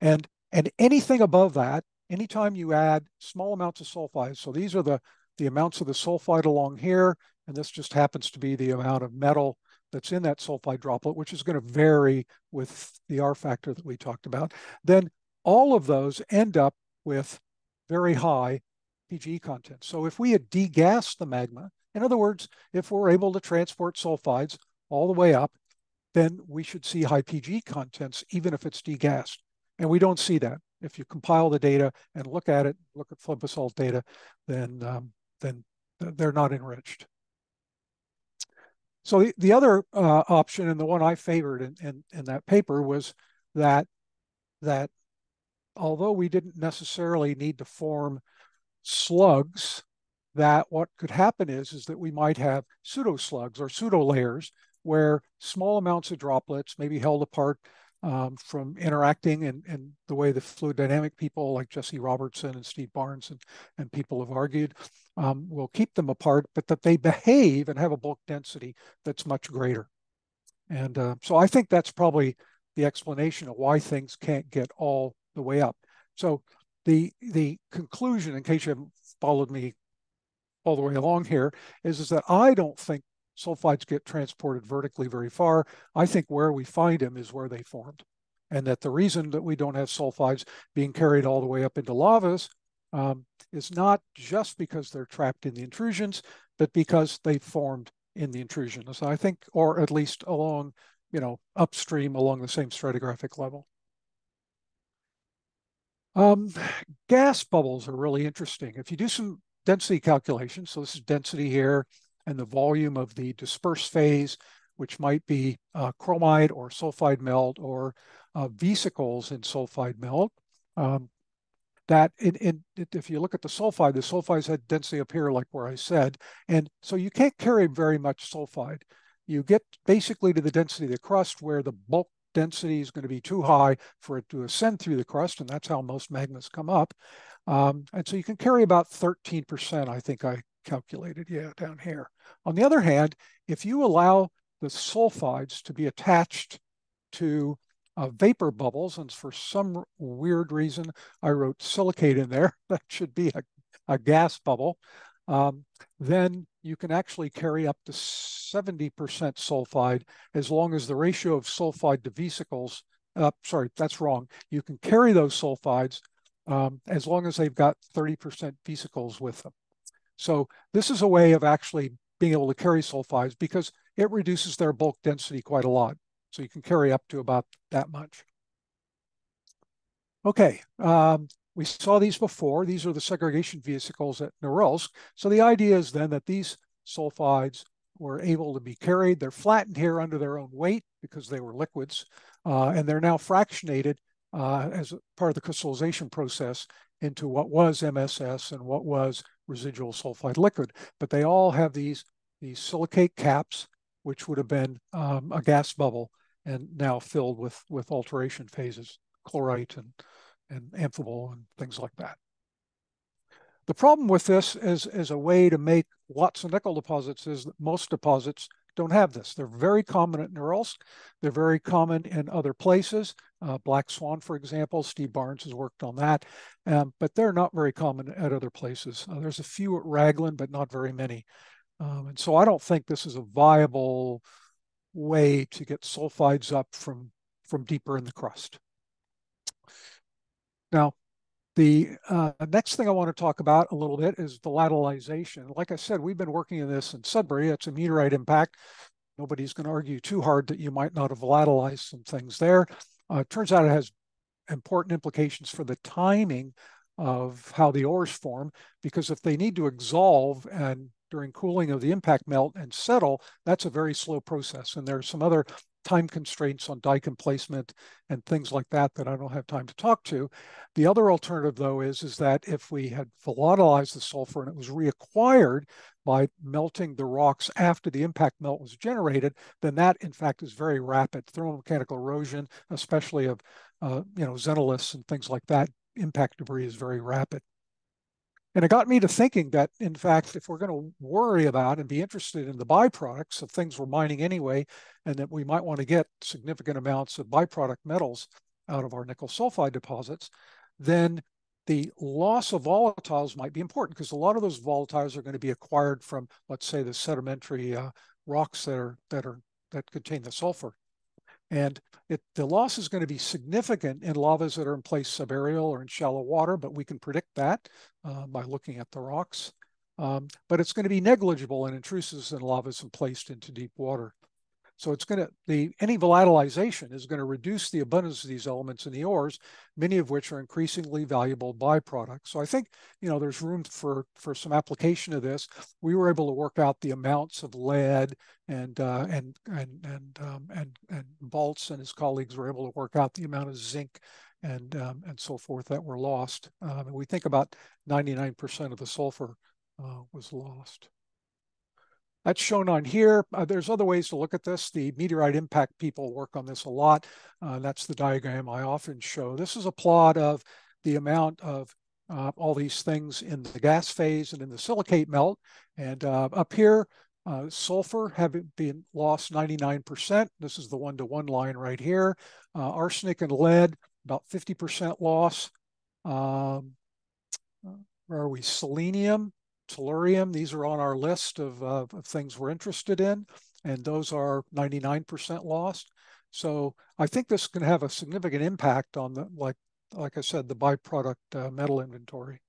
And and anything above that, anytime you add small amounts of sulfides, so these are the the amounts of the sulfide along here, and this just happens to be the amount of metal that's in that sulfide droplet, which is going to vary with the R factor that we talked about, then all of those end up with very high PGE content. So if we had degassed the magma, in other words, if we're able to transport sulfides all the way up, then we should see high PG contents, even if it's degassed. And we don't see that. If you compile the data and look at it, look at flood basalt data, then, um, then they're not enriched. So the, the other uh, option, and the one I favored in, in, in that paper, was that, that although we didn't necessarily need to form slugs that what could happen is, is that we might have pseudo slugs or pseudo layers where small amounts of droplets may be held apart um, from interacting and, the way the fluid dynamic people like Jesse Robertson and Steve Barnes and, and people have argued um, will keep them apart, but that they behave and have a bulk density that's much greater. And uh, so I think that's probably the explanation of why things can't get all the way up. So the the conclusion, in case you haven't followed me all the way along here, is, is that I don't think sulfides get transported vertically very far. I think where we find them is where they formed. And that the reason that we don't have sulfides being carried all the way up into lavas um, is not just because they're trapped in the intrusions, but because they formed in the intrusions. I think, or at least along, you know, upstream along the same stratigraphic level. Um, gas bubbles are really interesting. If you do some density calculation. so this is density here, and the volume of the dispersed phase, which might be uh, chromite or sulfide melt or uh, vesicles in sulfide melt. Um, that in, in, if you look at the sulfide, the sulfides had density up here, like where I said, and so you can't carry very much sulfide. You get basically to the density of the crust where the bulk density is going to be too high for it to ascend through the crust, and that's how most magmas come up. Um, and so you can carry about 13%, I think I calculated, yeah, down here. On the other hand, if you allow the sulfides to be attached to uh, vapor bubbles, and for some weird reason, I wrote silicate in there, that should be a, a gas bubble, um, then you can actually carry up to 70% sulfide as long as the ratio of sulfide to vesicles, uh, sorry, that's wrong. You can carry those sulfides um, as long as they've got 30% vesicles with them. So this is a way of actually being able to carry sulfides because it reduces their bulk density quite a lot. So you can carry up to about that much. Okay, um, we saw these before. These are the segregation vesicles at Norilsk. So the idea is then that these sulfides were able to be carried. They're flattened here under their own weight because they were liquids, uh, and they're now fractionated uh, as part of the crystallization process into what was MSS and what was residual sulfide liquid. But they all have these, these silicate caps, which would have been um, a gas bubble and now filled with, with alteration phases, chlorite and, and amphibole and things like that. The problem with this is, as a way to make lots of nickel deposits is that most deposits don't have this. They're very common at Norilsk. They're very common in other places. Uh, Black Swan, for example, Steve Barnes has worked on that, um, but they're not very common at other places. Uh, there's a few at Raglan, but not very many. Um, and so I don't think this is a viable way to get sulfides up from, from deeper in the crust. Now, the uh, next thing I want to talk about a little bit is volatilization. Like I said, we've been working in this in Sudbury. It's a meteorite impact. Nobody's going to argue too hard that you might not have volatilized some things there. Uh, turns out it has important implications for the timing of how the ores form, because if they need to exsolve and during cooling of the impact melt and settle, that's a very slow process. And there are some other time constraints on dike placement and things like that that I don't have time to talk to. The other alternative, though, is, is that if we had volatilized the sulfur and it was reacquired by melting the rocks after the impact melt was generated, then that, in fact, is very rapid. Thermomechanical erosion, especially of uh, you know xenoliths and things like that, impact debris is very rapid. And it got me to thinking that, in fact, if we're going to worry about and be interested in the byproducts of things we're mining anyway, and that we might want to get significant amounts of byproduct metals out of our nickel sulfide deposits, then the loss of volatiles might be important because a lot of those volatiles are going to be acquired from, let's say, the sedimentary uh, rocks that are that are that contain the sulfur. And it, the loss is going to be significant in lavas that are in place subaerial or in shallow water, but we can predict that uh, by looking at the rocks. Um, but it's going to be negligible in intrusives and lavas and placed into deep water. So it's going to, the any volatilization is going to reduce the abundance of these elements in the ores, many of which are increasingly valuable byproducts. So I think, you know, there's room for, for some application of this. We were able to work out the amounts of lead and, uh, and, and, and, um, and, and Baltz and his colleagues were able to work out the amount of zinc and, um, and so forth that were lost. Um, and we think about 99% of the sulfur uh, was lost. That's shown on here. Uh, there's other ways to look at this. The meteorite impact people work on this a lot. Uh, that's the diagram I often show. This is a plot of the amount of uh, all these things in the gas phase and in the silicate melt. And uh, up here, uh, sulfur having been lost 99%. This is the one-to-one -one line right here. Uh, arsenic and lead, about 50% loss. Um, where are we? Selenium, tellurium, these are on our list of, uh, of things we're interested in, and those are 99% lost. So I think this can have a significant impact on the, like, like I said, the byproduct uh, metal inventory.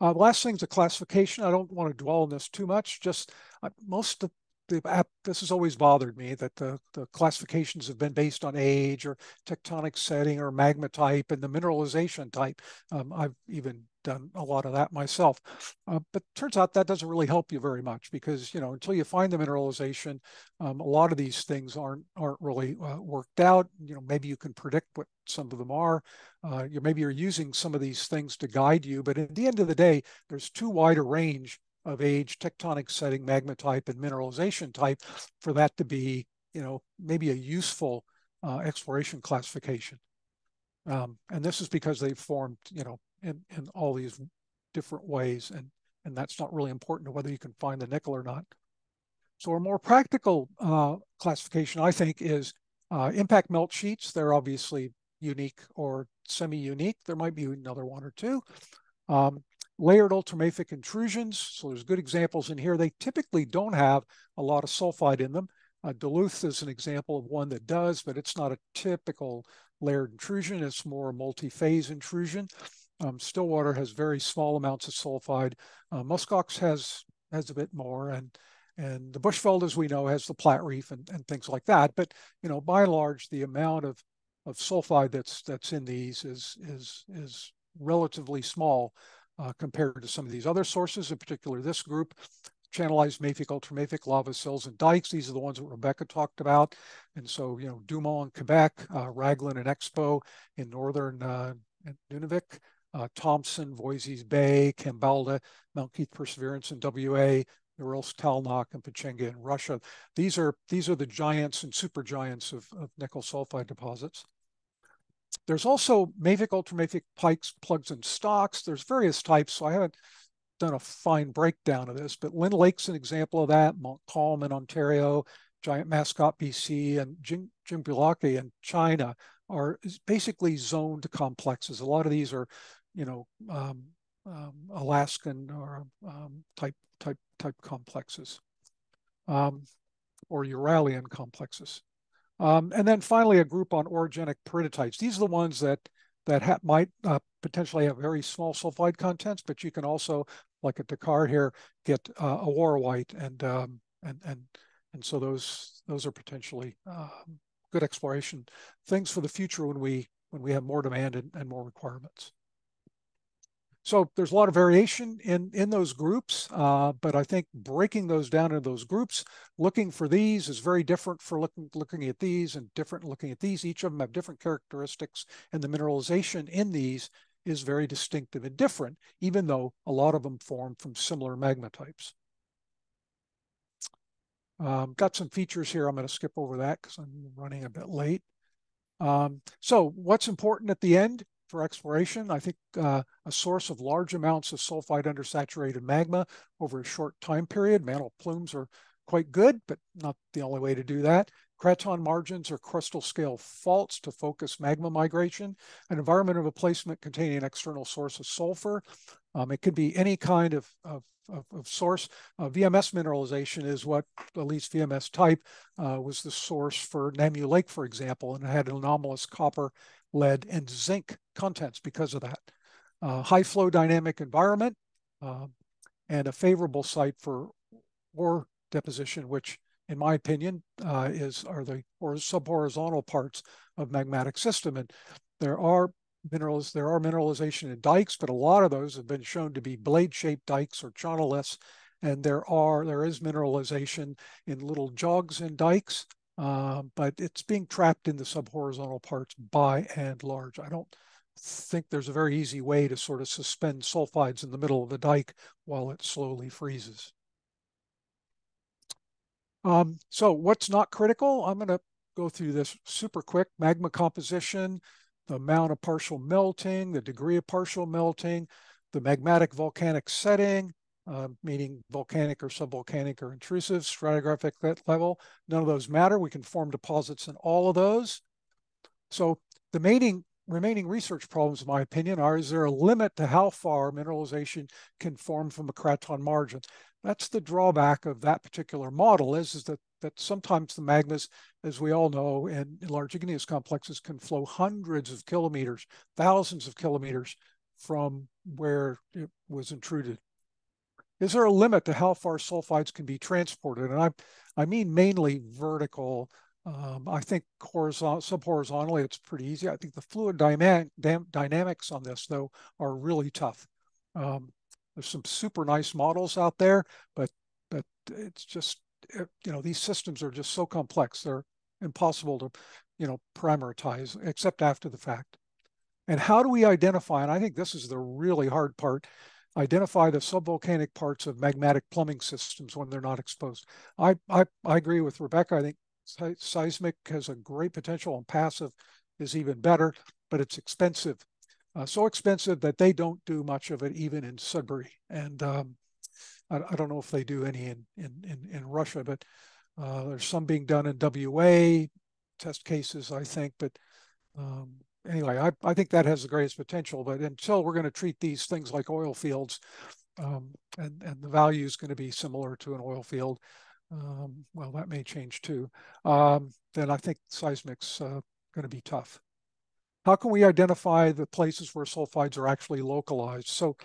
Uh, last thing's a classification. I don't want to dwell on this too much. Just uh, most of the app, this has always bothered me that the, the classifications have been based on age or tectonic setting or magma type and the mineralization type. Um, I've even done a lot of that myself. Uh, but turns out that doesn't really help you very much because, you know, until you find the mineralization, um, a lot of these things aren't aren't really uh, worked out. You know, maybe you can predict what some of them are. Uh, you maybe you're using some of these things to guide you, but at the end of the day, there's too wide a range of age, tectonic setting, magma type, and mineralization type for that to be, you know, maybe a useful uh, exploration classification. Um, and this is because they've formed, you know, in, in all these different ways. And, and that's not really important to whether you can find the nickel or not. So a more practical uh, classification, I think, is uh, impact melt sheets. They're obviously unique or semi-unique. There might be another one or two. Um, layered ultramafic intrusions. So there's good examples in here. They typically don't have a lot of sulfide in them. Uh, Duluth is an example of one that does, but it's not a typical layered intrusion. It's more a multi-phase intrusion. Um, Stillwater has very small amounts of sulfide. Uh, Muskox has has a bit more, and and the Bushveld, as we know, has the Platreef and, and things like that. But you know, by and large, the amount of of sulfide that's that's in these is is is relatively small uh, compared to some of these other sources, in particular this group. Channelized mafic, ultramafic lava sills and dikes. These are the ones that Rebecca talked about. And so, you know, Dumont in Quebec, uh, Raglan and Expo in northern uh, Nunavik, uh, Thompson, Voisey's Bay, Kambalda, Mount Keith Perseverance in WA, Norilsk Talnakh and Pechenga in Russia. These are these are the giants and supergiants of, of nickel sulfide deposits. There's also mafic, ultramafic pikes, plugs, and stocks. There's various types, so I haven't done a fine breakdown of this, but Lynn Lake's an example of that, Montcalm in Ontario, Giant Mascot BC, and Jinchuan, in China are basically zoned complexes. A lot of these are you know, um, um, Alaskan or um, type type type complexes, um, or Uralian complexes. Um, and then finally, a group on orogenic peridotites. These are the ones that that might uh, potentially have very small sulfide contents, but you can also, like at Decar here, get uh, awaruite and um, and and and so those those are potentially good exploration things for the future when we when we have more demand and, and more requirements. So there's a lot of variation in, in those groups, uh, but I think breaking those down into those groups, looking for these is very different for looking, looking at these and different looking at these. Each of them have different characteristics and the mineralization in these is very distinctive and different, even though a lot of them form from similar magma types. Um, got some features here. I'm going to skip over that because I'm running a bit late. Um, so what's important at the end? For exploration. I think uh, a source of large amounts of sulfide undersaturated magma over a short time period. Mantle plumes are quite good, but not the only way to do that. Craton margins or crustal scale faults to focus magma migration, an environment of a placement containing an external source of sulfur. Um, it could be any kind of, of, of, source. Uh, VMS mineralization is what, at least VMS type, uh, was the source for Namew Lake, for example, and it had anomalous copper lead, and zinc contents because of that. Uh, high flow dynamic environment uh, and a favorable site for ore deposition, which in my opinion uh, is are the or subhorizontal parts of magmatic system. And there are minerals, there are mineralization in dikes, but a lot of those have been shown to be blade-shaped dikes or chonoliths. And there are there is mineralization in little jogs and dikes uh, but it's being trapped in the subhorizontal parts by and large. I don't think there's a very easy way to sort of suspend sulfides in the middle of a dike while it slowly freezes. Um, so what's not critical? I'm going to go through this super quick. Magma composition, the amount of partial melting, the degree of partial melting, the magmatic volcanic setting, uh, meaning volcanic or subvolcanic or intrusive, stratigraphic level. None of those matter. We can form deposits in all of those. So the remaining, remaining research problems, in my opinion, are is there a limit to how far mineralization can form from a craton margin? That's the drawback of that particular model is, is that, that sometimes the magmas, as we all know, in, in large igneous complexes can flow hundreds of kilometers, thousands of kilometers from where it was intruded. Is there a limit to how far sulfides can be transported? And I, I mean mainly vertical. Um, I think horizontal, subhorizontally, it's pretty easy. I think the fluid dynamic, dynamics on this, though, are really tough. Um, there's some super nice models out there, but but it's just it, you know these systems are just so complex. They're impossible to you know parameterize except after the fact. And how do we identify? And I think this is the really hard part identify the subvolcanic parts of magmatic plumbing systems when they're not exposed. I, I, I agree with Rebecca. I think seismic has a great potential and passive is even better, but it's expensive. Uh, so expensive that they don't do much of it even in Sudbury. And um, I, I, don't know if they do any in, in, in, in Russia, but uh, there's some being done in WA, test cases, I think, but um, anyway, I, I think that has the greatest potential. But until we're going to treat these things like oil fields, um, and and the value is going to be similar to an oil field, um, well, that may change too. Um, then I think seismic's uh, going to be tough. How can we identify the places where sulfides are actually localized? So,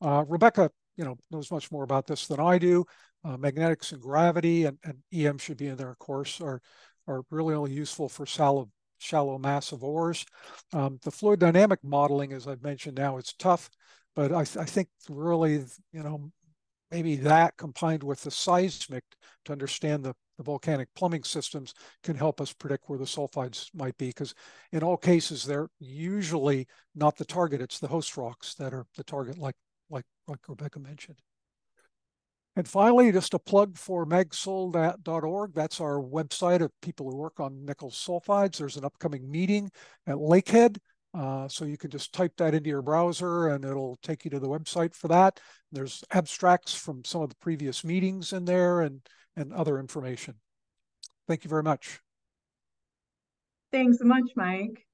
uh, Rebecca, you know, knows much more about this than I do. Uh, magnetics and gravity and, and EM should be in there, of course, are are really only useful for shallow shallow massive ores. Um, the fluid dynamic modeling, as I've mentioned now, it's tough, but I, th I think really, you know, maybe that combined with the seismic to understand the, the volcanic plumbing systems can help us predict where the sulfides might be. Because in all cases, they're usually not the target, it's the host rocks that are the target, like, like, like Rebecca mentioned. And finally, just a plug for magsul.org. That's our website of people who work on nickel sulfides. There's an upcoming meeting at Lakehead. Uh, so you can just type that into your browser and it'll take you to the website for that. There's abstracts from some of the previous meetings in there and, and other information. Thank you very much. Thanks so much, Mike.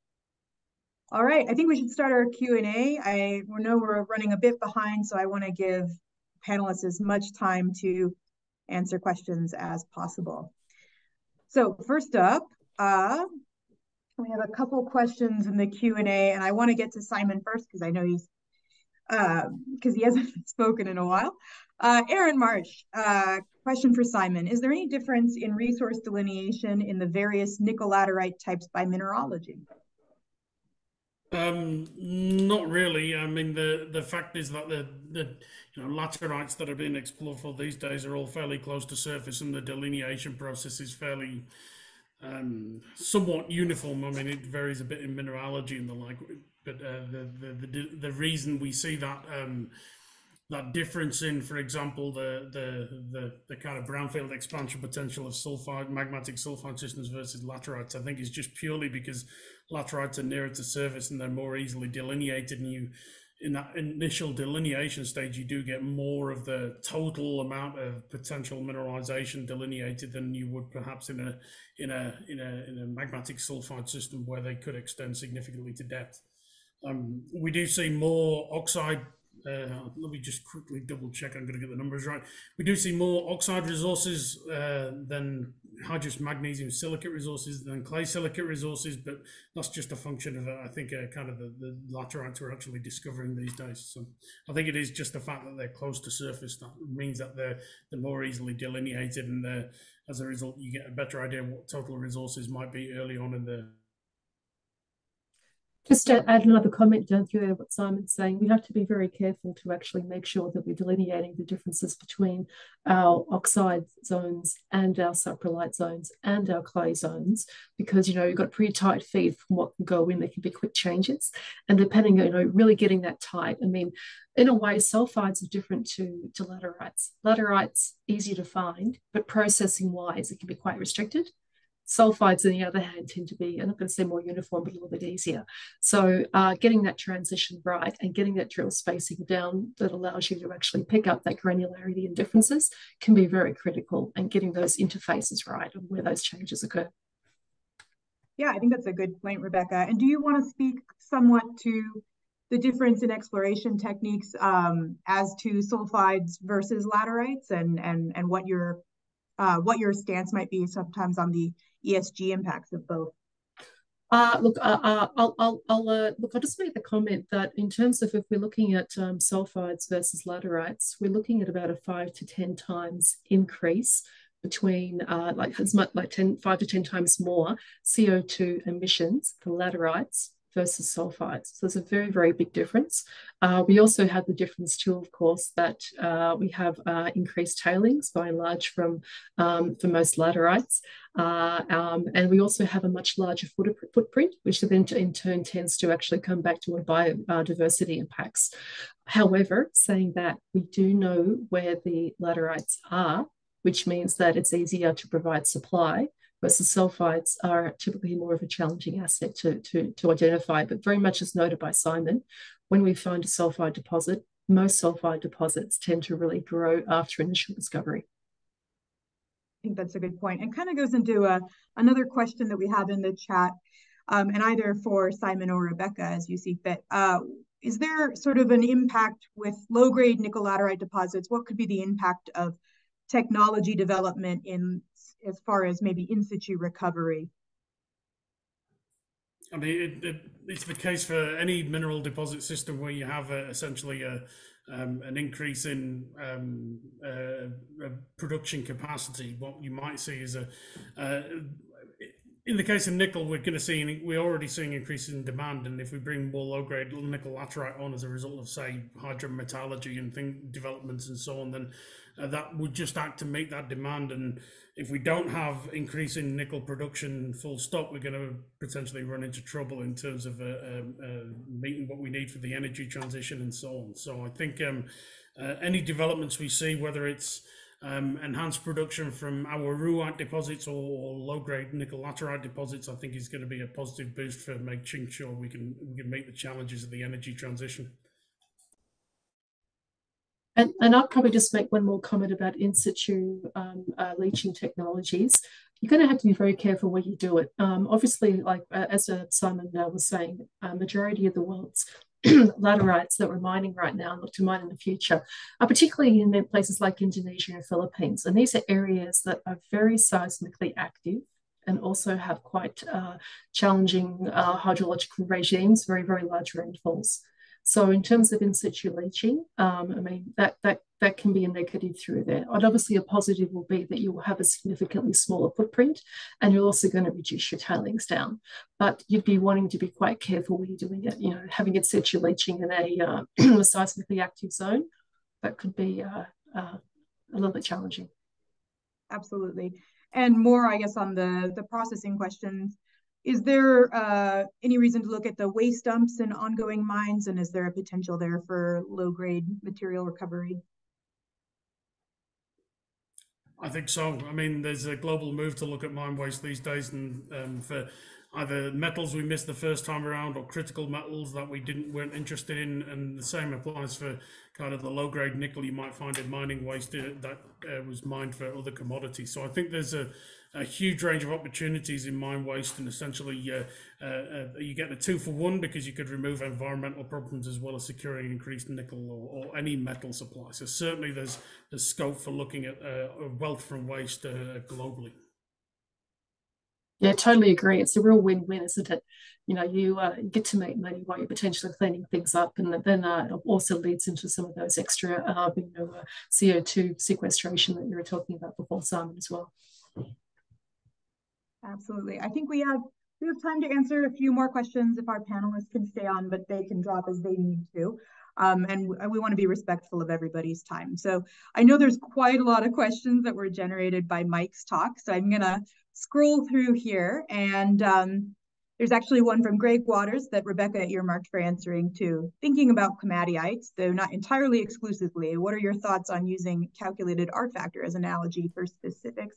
All right, I think we should start our Q&A. I know we're running a bit behind, so I want to give panelists as much time to answer questions as possible. So first up, uh, we have a couple questions in the Q&A, and I want to get to Simon first because I know he's because uh, he hasn't spoken in a while. Uh, Aaron March, uh, question for Simon. Is there any difference in resource delineation in the various nickel laterite types by mineralogy? Um, not really. I mean, the the fact is that the the you know laterites that are being explored for these days are all fairly close to surface, and the delineation process is fairly um, somewhat uniform. I mean, it varies a bit in mineralogy and the like, but uh, the, the the the reason we see that um, that difference in, for example, the, the the the kind of brownfield expansion potential of sulfide magmatic sulfide systems versus laterites, I think, is just purely because laterites are nearer to surface and they're more easily delineated, and you in that initial delineation stage, you do get more of the total amount of potential mineralization delineated than you would perhaps in a in a in a in a magmatic sulfide system where they could extend significantly to depth. Um, we do see more oxide uh, let me just quickly double check. I'm going to get the numbers right. We do see more oxide resources uh, than hydrous magnesium silicate resources than clay silicate resources, but that's just a function of, uh, I think, uh, kind of the, the laterites we're actually discovering these days. So I think it is just the fact that they're close to surface that means that they're they're more easily delineated, and as a result, you get a better idea what total resources might be early on in the Just to add another comment down through what Simon's saying, we have to be very careful to actually make sure that we're delineating the differences between our oxide zones and our saprolite zones and our clay zones, because you know you've got pretty tight feed from what can go in. There can be quick changes, and depending, you know, really getting that tight. I mean, in a way, sulfides are different to to laterites. Laterites easy to find, but processing wise, it can be quite restricted. Sulfides, on the other hand, tend to be, I'm not going to say more uniform, but a little bit easier. So uh, getting that transition right and getting that drill spacing down that allows you to actually pick up that granularity and differences can be very critical and getting those interfaces right and where those changes occur. Yeah, I think that's a good point, Rebecca. And do you want to speak somewhat to the difference in exploration techniques um, as to sulfides versus laterites and, and, and what your uh, what your stance might be sometimes on the ESG impacts of both? Uh, look, uh, uh, I'll, I'll, I'll uh, look. I'll just make the comment that in terms of if we're looking at um, sulfides versus laterites, we're looking at about a five to ten times increase between uh, like as much like 10, five to ten times more CO2 emissions for laterites versus sulfides. So there's a very, very big difference. Uh, we also have the difference too, of course, that uh, we have uh, increased tailings by and large from um, for most laterites. Uh, um, and we also have a much larger footprint, which then in turn tends to actually come back to what biodiversity impacts. However, saying that, we do know where the laterites are, which means that it's easier to provide supply versus sulfides are typically more of a challenging asset to, to, to identify. But very much as noted by Simon, when we find a sulfide deposit, most sulfide deposits tend to really grow after initial discovery. I think that's a good point and kind of goes into a, uh, another question that we have in the chat um, and either for Simon or Rebecca as you see fit. Uh, is there sort of an impact with low grade nickel laterite deposits? What could be the impact of technology development in as far as maybe in situ recovery? I mean, it, it, it's the case for any mineral deposit system where you have a, essentially a, um, an increase in um, uh, production capacity. What you might see is a, uh, in the case of nickel, we're going to see we're already seeing increase in demand, and if we bring more low grade nickel laterite on as a result of say hydrometallurgy and thing developments and so on, then uh, that would just act to make that demand. And if we don't have increasing nickel production full stop, we're going to potentially run into trouble in terms of uh, um, uh, meeting what we need for the energy transition and so on. So I think um, uh, any developments we see, whether it's um, enhanced production from awaruite deposits or, or low-grade nickel laterite deposits, I think is going to be a positive boost for making sure we can we can meet the challenges of the energy transition. And, and I'll probably just make one more comment about in situ um, uh, leaching technologies. You're going to have to be very careful where you do it. Um, obviously, like uh, as uh, Simon uh, was saying, a majority of the world's laterites that we're mining right now and look to mine in the future are particularly in places like Indonesia and Philippines. And these are areas that are very seismically active and also have quite uh, challenging uh, hydrological regimes, very, very large rainfalls. So in terms of in situ leaching, um, I mean, that, that, that can be a negative through there. And obviously a positive will be that you will have a significantly smaller footprint and you're also going to reduce your tailings down. But you'd be wanting to be quite careful when you're doing it, you know, having in situ leaching in a, uh, a seismically active zone, that could be uh, uh, a little bit challenging. Absolutely. And more, I guess, on the, the processing questions, is there uh, any reason to look at the waste dumps and ongoing mines, and is there a potential there for low-grade material recovery? I think so. I mean, there's a global move to look at mine waste these days, and um, for either metals we missed the first time around or critical metals that we didn't weren't interested in, and the same applies for kind of the low grade nickel you might find in mining waste uh, that uh, was mined for other commodities. So I think there's a a huge range of opportunities in mine waste, and essentially uh, uh, uh, you get a two for one because you could remove environmental problems as well as securing increased nickel or, or any metal supply. So certainly there's there's scope for looking at uh, wealth from waste uh, globally. Yeah, totally agree. It's a real win-win, isn't it? You know, you uh, get to make money while you're potentially cleaning things up, and then uh, also leads into some of those extra, uh, you know, uh, CO2 sequestration that you were talking about before, Simon, as well. Absolutely. I think we have we have time to answer a few more questions if our panelists can stay on, but they can drop as they need to. Um, and we want to be respectful of everybody's time. So I know there's quite a lot of questions that were generated by Mike's talk. So I'm going to scroll through here and um, there's actually one from Greg Waters that Rebecca earmarked for answering too. Thinking about komatiites, though not entirely exclusively, what are your thoughts on using calculated R factor as analogy for specific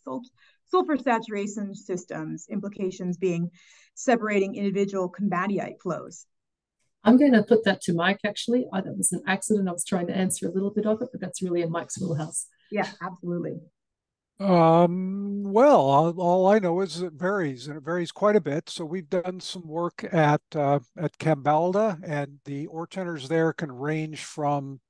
sulfur saturation systems, implications being separating individual komatiite flows? I'm going to put that to Mike, actually. I, that was an accident. I was trying to answer a little bit of it, but that's really in Mike's wheelhouse. Yeah, absolutely. Um, well, all, I know is it varies, and it varies quite a bit. So we've done some work at uh, at Kambalda, and the ore tenors there can range from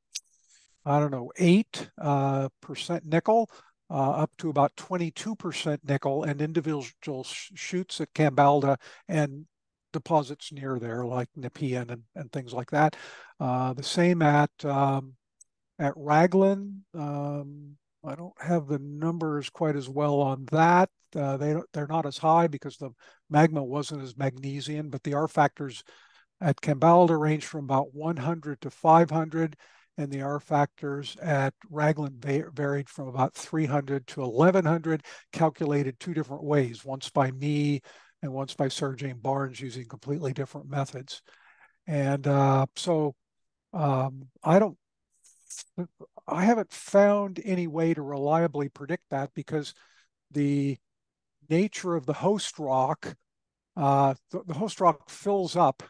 I don't know eight uh, percent nickel uh, up to about 22% nickel, and individual sh shoots at Kambalda and deposits near there, like Nepean and, and things like that. Uh, the same at um, at Raglan. Um, I don't have the numbers quite as well on that. Uh, they they're not as high because the magma wasn't as magnesian, but the R factors at Kambalda range from about 100 to 500, and the R factors at Raglan varied from about 300 to 1100, calculated two different ways, once by me and once by Sarah-Jane Barnes using completely different methods. And uh, so um, I don't I haven't found any way to reliably predict that because the nature of the host rock, uh, the, the, host rock fills up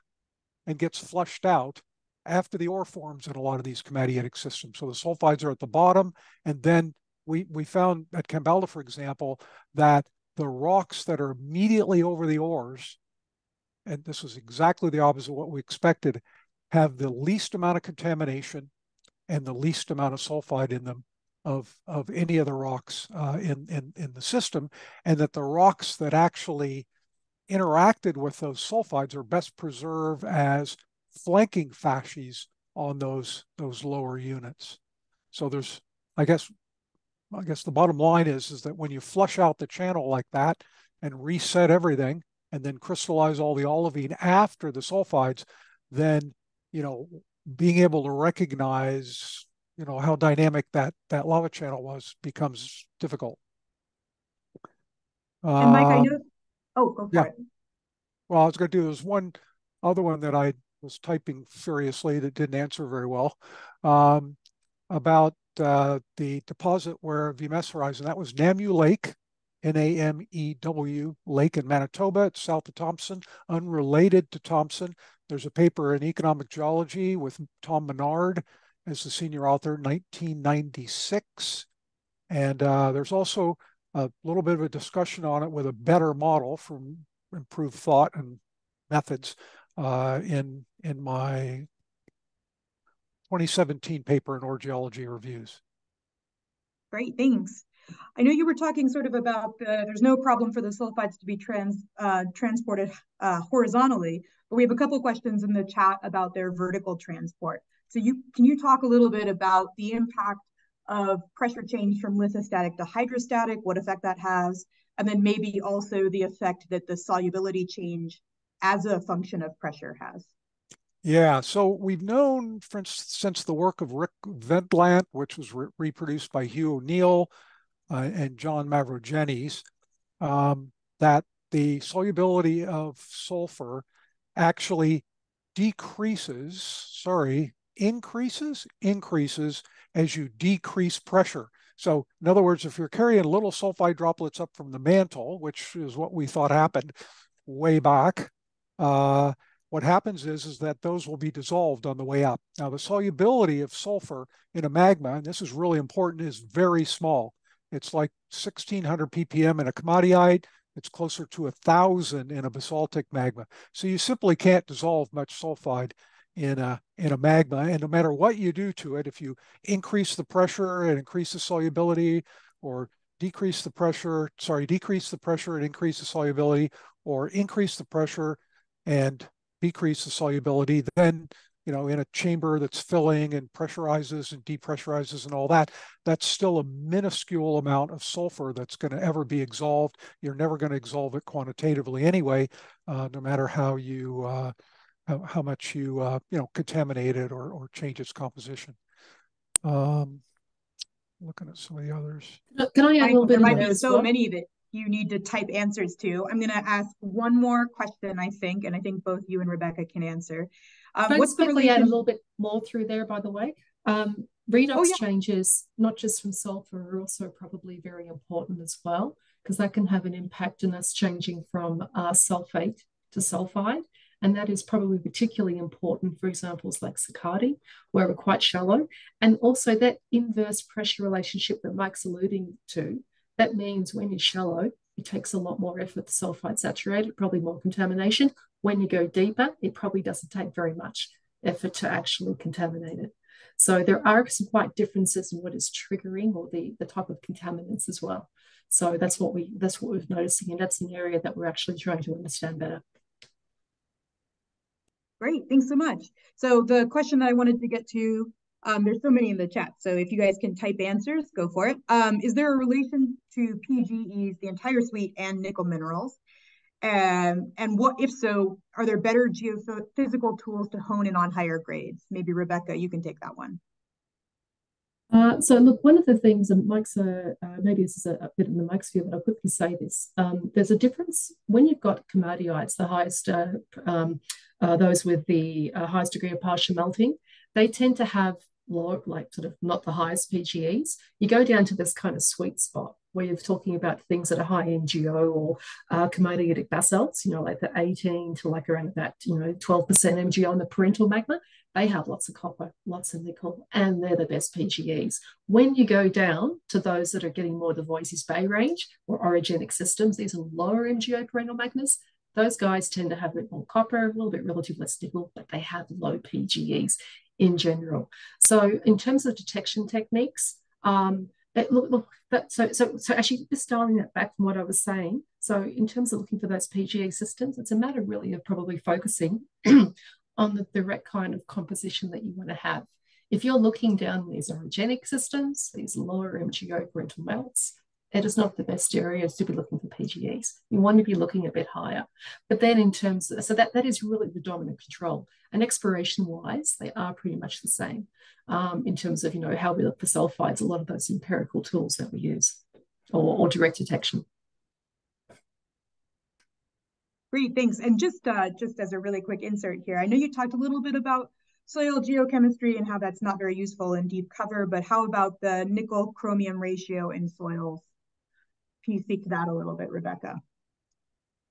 and gets flushed out after the ore forms in a lot of these komatiitic systems. So the sulfides are at the bottom, and then we we found at Kambalda, for example, that the rocks that are immediately over the ores, and this was exactly the opposite of what we expected, have the least amount of contamination and the least amount of sulfide in them of, of any of the rocks uh, in, in, in the system, and that the rocks that actually interacted with those sulfides are best preserved as flanking facies on those, those lower units. So there's, I guess, I guess the bottom line is, is that when you flush out the channel like that and reset everything and then crystallize all the olivine after the sulfides, then, you know, being able to recognize, you know, how dynamic that that lava channel was becomes difficult. And Mike, I um, know. Oh, go yeah. it. Well, I was going to do there's one other one that I was typing furiously that didn't answer very well um, about uh, the deposit where VMS Horizon. That was Namew Lake, N-A-M-E-W Lake in Manitoba. It's south of Thompson, unrelated to Thompson. There's a paper in economic geology with Tom Menard as the senior author, 1996. And uh, there's also a little bit of a discussion on it with a better model from improved thought and methods uh, in, in my 2017 paper in Ore Geology Reviews. Great, thanks. I know you were talking sort of about the, there's no problem for the sulfides to be trans uh, transported uh, horizontally, but we have a couple questions in the chat about their vertical transport. So you can you talk a little bit about the impact of pressure change from lithostatic to hydrostatic, what effect that has, and then maybe also the effect that the solubility change as a function of pressure has. Yeah, so we've known for, since the work of Rick Wendlandt, which was re reproduced by Hugh O'Neill and John Mavrogenes, um, that the solubility of sulfur actually decreases, sorry, increases, increases as you decrease pressure. So in other words, if you're carrying little sulfide droplets up from the mantle, which is what we thought happened way back, uh, what happens is, is that those will be dissolved on the way up. Now, the solubility of sulfur in a magma, and this is really important, is very small. It's like 1600 ppm in a komatiite, it's closer to a thousand in a basaltic magma. So you simply can't dissolve much sulfide in a in a magma. And no matter what you do to it, if you increase the pressure and increase the solubility, or decrease the pressure, sorry, decrease the pressure and increase the solubility, or increase the pressure and decrease the solubility, then you know, in a chamber that's filling and pressurizes and depressurizes and all that, that's still a minuscule amount of sulfur that's going to ever be exsolved. You're never going to exsolve it quantitatively anyway, uh, no matter how you uh, how, how, much you uh, you know contaminate it or or change its composition. Um, looking at some of the others. Can I add a little bit? There might be so well? many that you need to type answers to. I'm going to ask one more question, I think, and I think both you and Rebecca can answer. Um, what's quickly add a little bit more through there, by the way? Um, redox oh, yeah. changes, not just from sulfur, are also probably very important as well, because that can have an impact in us changing from uh, sulfate to sulfide. And that is probably particularly important for examples like Sakatti, where we're quite shallow. And also that inverse pressure relationship that Mike's alluding to, that means when you're shallow, it takes a lot more effort. The sulfide saturated, probably more contamination. When you go deeper, it probably doesn't take very much effort to actually contaminate it. So there are some quite differences in what is triggering or the, the type of contaminants as well. So that's what we that's what we're noticing, and that's an area that we're actually trying to understand better. Great, thanks so much. So the question that I wanted to get to um, there's so many in the chat, so if you guys can type answers, go for it. Um, is there a relation to PGEs, the entire suite, and nickel minerals? Um, and what, if so, are there better geophysical tools to hone in on higher grades? Maybe Rebecca, you can take that one. Uh, so look, one of the things, and Mike's, uh, uh, maybe this is a, a, bit in the Mike's view, but I'll quickly say this. Um, there's a difference when you've got komatiites, the highest, uh, um, uh, those with the uh, highest degree of partial melting, they tend to have low, like sort of not the highest PGEs, you go down to this kind of sweet spot where you're talking about things that are high MGO or uh, komatiitic basalts, you know, like the 18 to like around about, you know, 12% MGO on the parental magma. They have lots of copper, lots of nickel, and they're the best PGEs. When you go down to those that are getting more the Voisey's Bay range or orogenic systems, these are lower MGO parental magmas, those guys tend to have a bit more copper, a little bit relative less nickel, but they have low PGEs in general. So in terms of detection techniques, um, it, look, look that, so, so, so actually just dialing that back from what I was saying. So in terms of looking for those PGE systems, it's a matter really of probably focusing on the direct kind of composition that you want to have. If you're looking down these orogenic systems, these lower MGO parental melts, it is not the best areas to be looking for PGEs. You want to be looking a bit higher. But then in terms of, so that, that is really the dominant control. And exploration wise, they are pretty much the same um, in terms of, you know, how we look for sulfides, a lot of those empirical tools that we use or, or direct detection. Great, thanks. And just uh, just as a really quick insert here, I know you talked a little bit about soil geochemistry and how that's not very useful in deep cover, but how about the nickel chromium ratio in soils? Can you speak to that a little bit, Rebecca?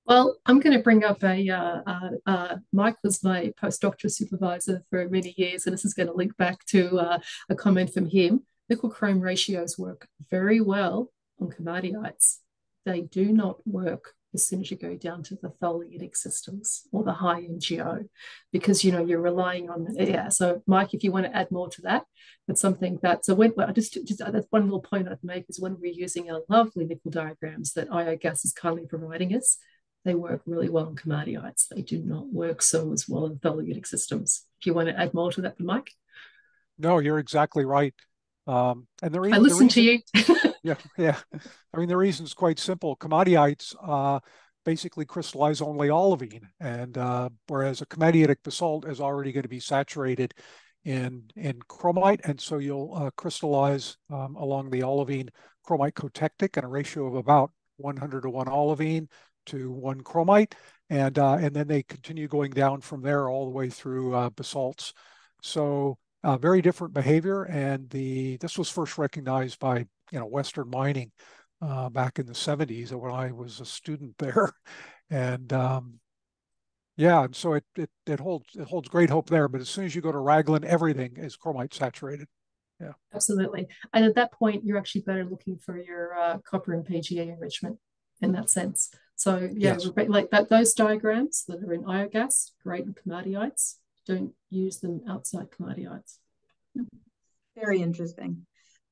Well, I'm going to bring up a, uh, uh, Mike was my postdoctoral supervisor for many years, and this is going to link back to uh, a comment from him. Nickel chrome ratios work very well on komatiites. They do not work as soon as you go down to the tholeiitic systems or the high MGO, because you know you're relying on yeah. So Mike, if you want to add more to that, that's something that so when well, just just uh, that's one little point I'd make is when we're using our lovely nickel diagrams that IOGAS is kindly providing us, they work really well in komatiites. They do not work so as well in tholeiitic systems. If you want to add more to that, for Mike. No, you're exactly right. Um, and the reason I listen to you. yeah, yeah. I mean, the reason is quite simple. Komatiites uh, basically crystallize only olivine, and uh, whereas a komatiitic basalt is already going to be saturated in in chromite, and so you'll uh, crystallize um, along the olivine chromite cotectic in a ratio of about 100 to 1 olivine to 1 chromite, and uh, and then they continue going down from there all the way through uh, basalts. So uh, very different behavior. And the this was first recognized by you know Western mining uh, back in the 70s when I was a student there, and um, yeah, and so it, it it holds it holds great hope there. But as soon as you go to Raglan, everything is chromite saturated. Yeah, absolutely. And at that point, you're actually better looking for your uh, copper and PGE enrichment in that sense. So yeah, yes. like that, those diagrams that are in IOGAS, great in komatiites, don't use them outside komatiites. Very interesting.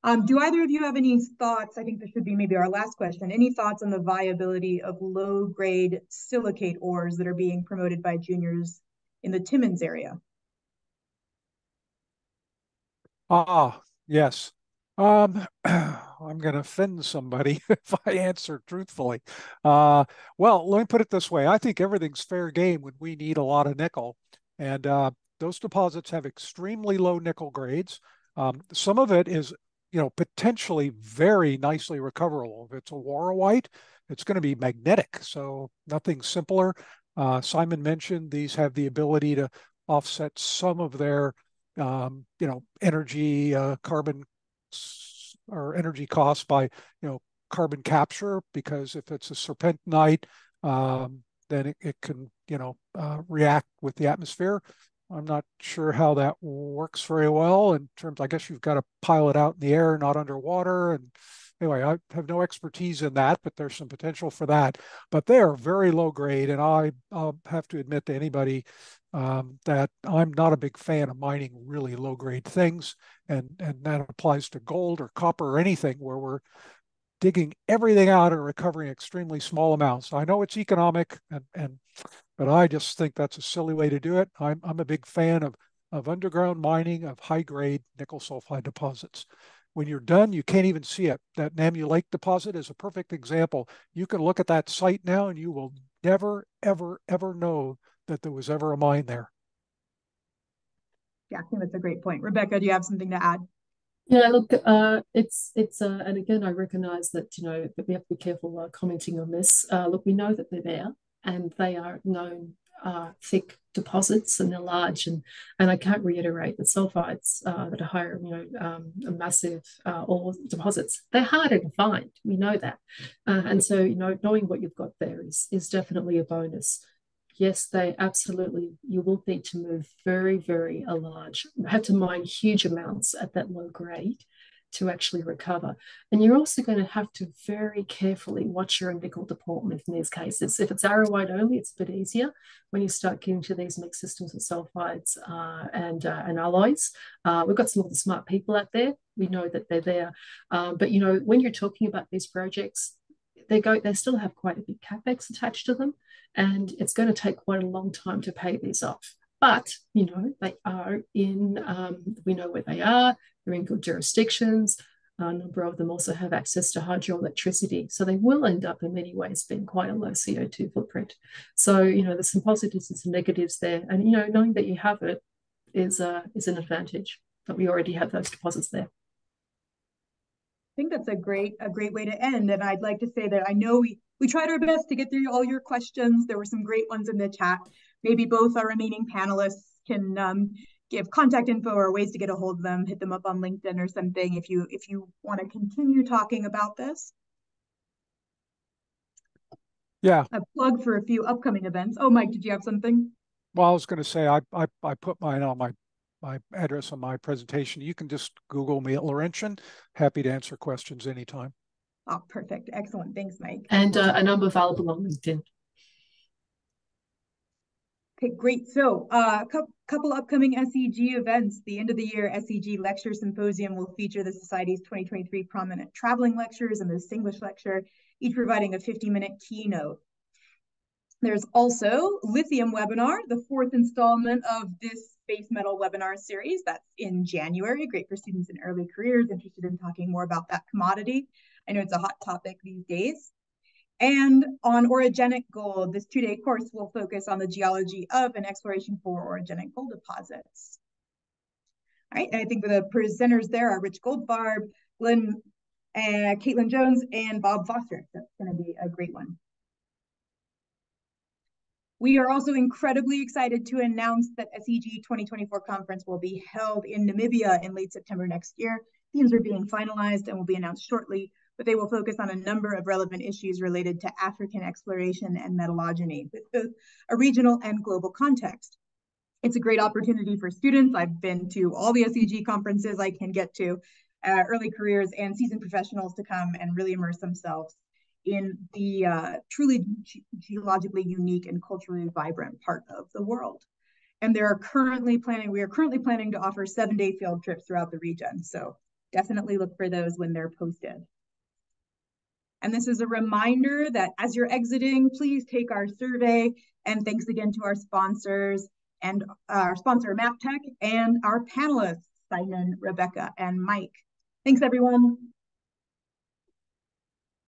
Um, do either of you have any thoughts? I think this should be maybe our last question. Any thoughts on the viability of low grade silicate ores that are being promoted by juniors in the Timmins area? Ah, yes. Um, I'm going to offend somebody if I answer truthfully. Uh, well, let me put it this way. I think everything's fair game when we need a lot of nickel. And uh, those deposits have extremely low nickel grades. Um, some of it is, you know, potentially very nicely recoverable. If it's awaruite, it's going to be magnetic. So nothing simpler. Uh, Simon mentioned these have the ability to offset some of their, um, you know, energy, uh, carbon or energy costs by, you know, carbon capture, because if it's a serpentinite, um, then it, it, can, you know, uh, react with the atmosphere. I'm not sure how that works very well in terms, I guess you've got to pile it out in the air, not underwater. And anyway, I have no expertise in that, but there's some potential for that. But they are very low grade. And I, I'll have to admit to anybody um, that I'm not a big fan of mining really low grade things. And, and that applies to gold or copper or anything where we're digging everything out and recovering extremely small amounts. I know it's economic and, and but I just think that's a silly way to do it. I'm, I'm a big fan of, of underground mining of high grade nickel sulfide deposits. When you're done, you can't even see it. That Namew Lake deposit is a perfect example. You can look at that site now and you will never, ever, ever know that there was ever a mine there. Yeah, I think that's a great point. Rebecca, do you have something to add? Yeah, look, uh, it's it's uh, and again, I recognise that you know that we have to be careful uh, commenting on this. Uh, look, we know that they're there, and they are known uh, thick deposits and they're large and and I can't reiterate that sulfides uh, that are higher you know um, massive ore deposits they're harder to find. We know that. And so you know knowing what you've got there is is definitely a bonus yes they absolutely you will need to move very very a large have to mine huge amounts at that low grade to actually recover. And you're also going to have to very carefully watch your nickel deportment in these cases. If it's awaruite only, it's a bit easier. When you start getting to these mixed systems with sulfides uh, and, uh, and alloys, uh, we've got some of the smart people out there. We know that they're there. Um, but, you know, when you're talking about these projects, they go they still have quite a big capex attached to them and it's going to take quite a long time to pay these off. But you know they are in um, we know where they are they're in good jurisdictions. A number of them also have access to hydroelectricity so they will end up in many ways being quite a low co2 footprint. So you know there's some positives and some negatives there and you know knowing that you have it is uh, is an advantage that we already have those deposits there think that's a great a great way to end. And I'd like to say that I know we we tried our best to get through all your questions. There were some great ones in the chat maybe both our remaining panelists can um, give contact info or ways to get a hold of them, hit them up on LinkedIn or something if you if you want to continue talking about this. Yeah. A plug for a few upcoming events. Oh, Mike, did you have something? Well, I was going to say I, I I put mine on my my address on my presentation. You can just Google me at Laurentian. Happy to answer questions anytime. Oh, perfect. Excellent. Thanks, Mike. And uh, a number of available on LinkedIn. Okay, great. So a uh, couple upcoming SEG events. The end of the year SEG Lecture Symposium will feature the Society's 2023 prominent traveling lectures and the Distinguished Lecture, each providing a 50-minute keynote. There's also Lithium Webinar, the fourth installment of this base metal webinar series. That's in January, great for students in early careers interested in talking more about that commodity. I know it's a hot topic these days. And on orogenic gold, this two-day course will focus on the geology of and exploration for orogenic gold deposits. All right, I think the presenters there are Rich Goldfarb, Glenn, uh, Caitlin Jones, and Bob Foster. That's going to be a great one. We are also incredibly excited to announce that SEG 2024 conference will be held in Namibia in late September next year. Themes are being finalized and will be announced shortly but they will focus on a number of relevant issues related to African exploration and metallogeny with both a regional and global context. It's a great opportunity for students. I've been to all the SEG conferences I can get to, uh, early careers and seasoned professionals to come and really immerse themselves in the uh, truly ge geologically unique and culturally vibrant part of the world. And there are currently planning, we are currently planning to offer seven day field trips throughout the region. So definitely look for those when they're posted. And this is a reminder that as you're exiting, please take our survey. And thanks again to our sponsors and our sponsor, Maptek, and our panelists, Simon, Rebecca, and Mike. Thanks, everyone.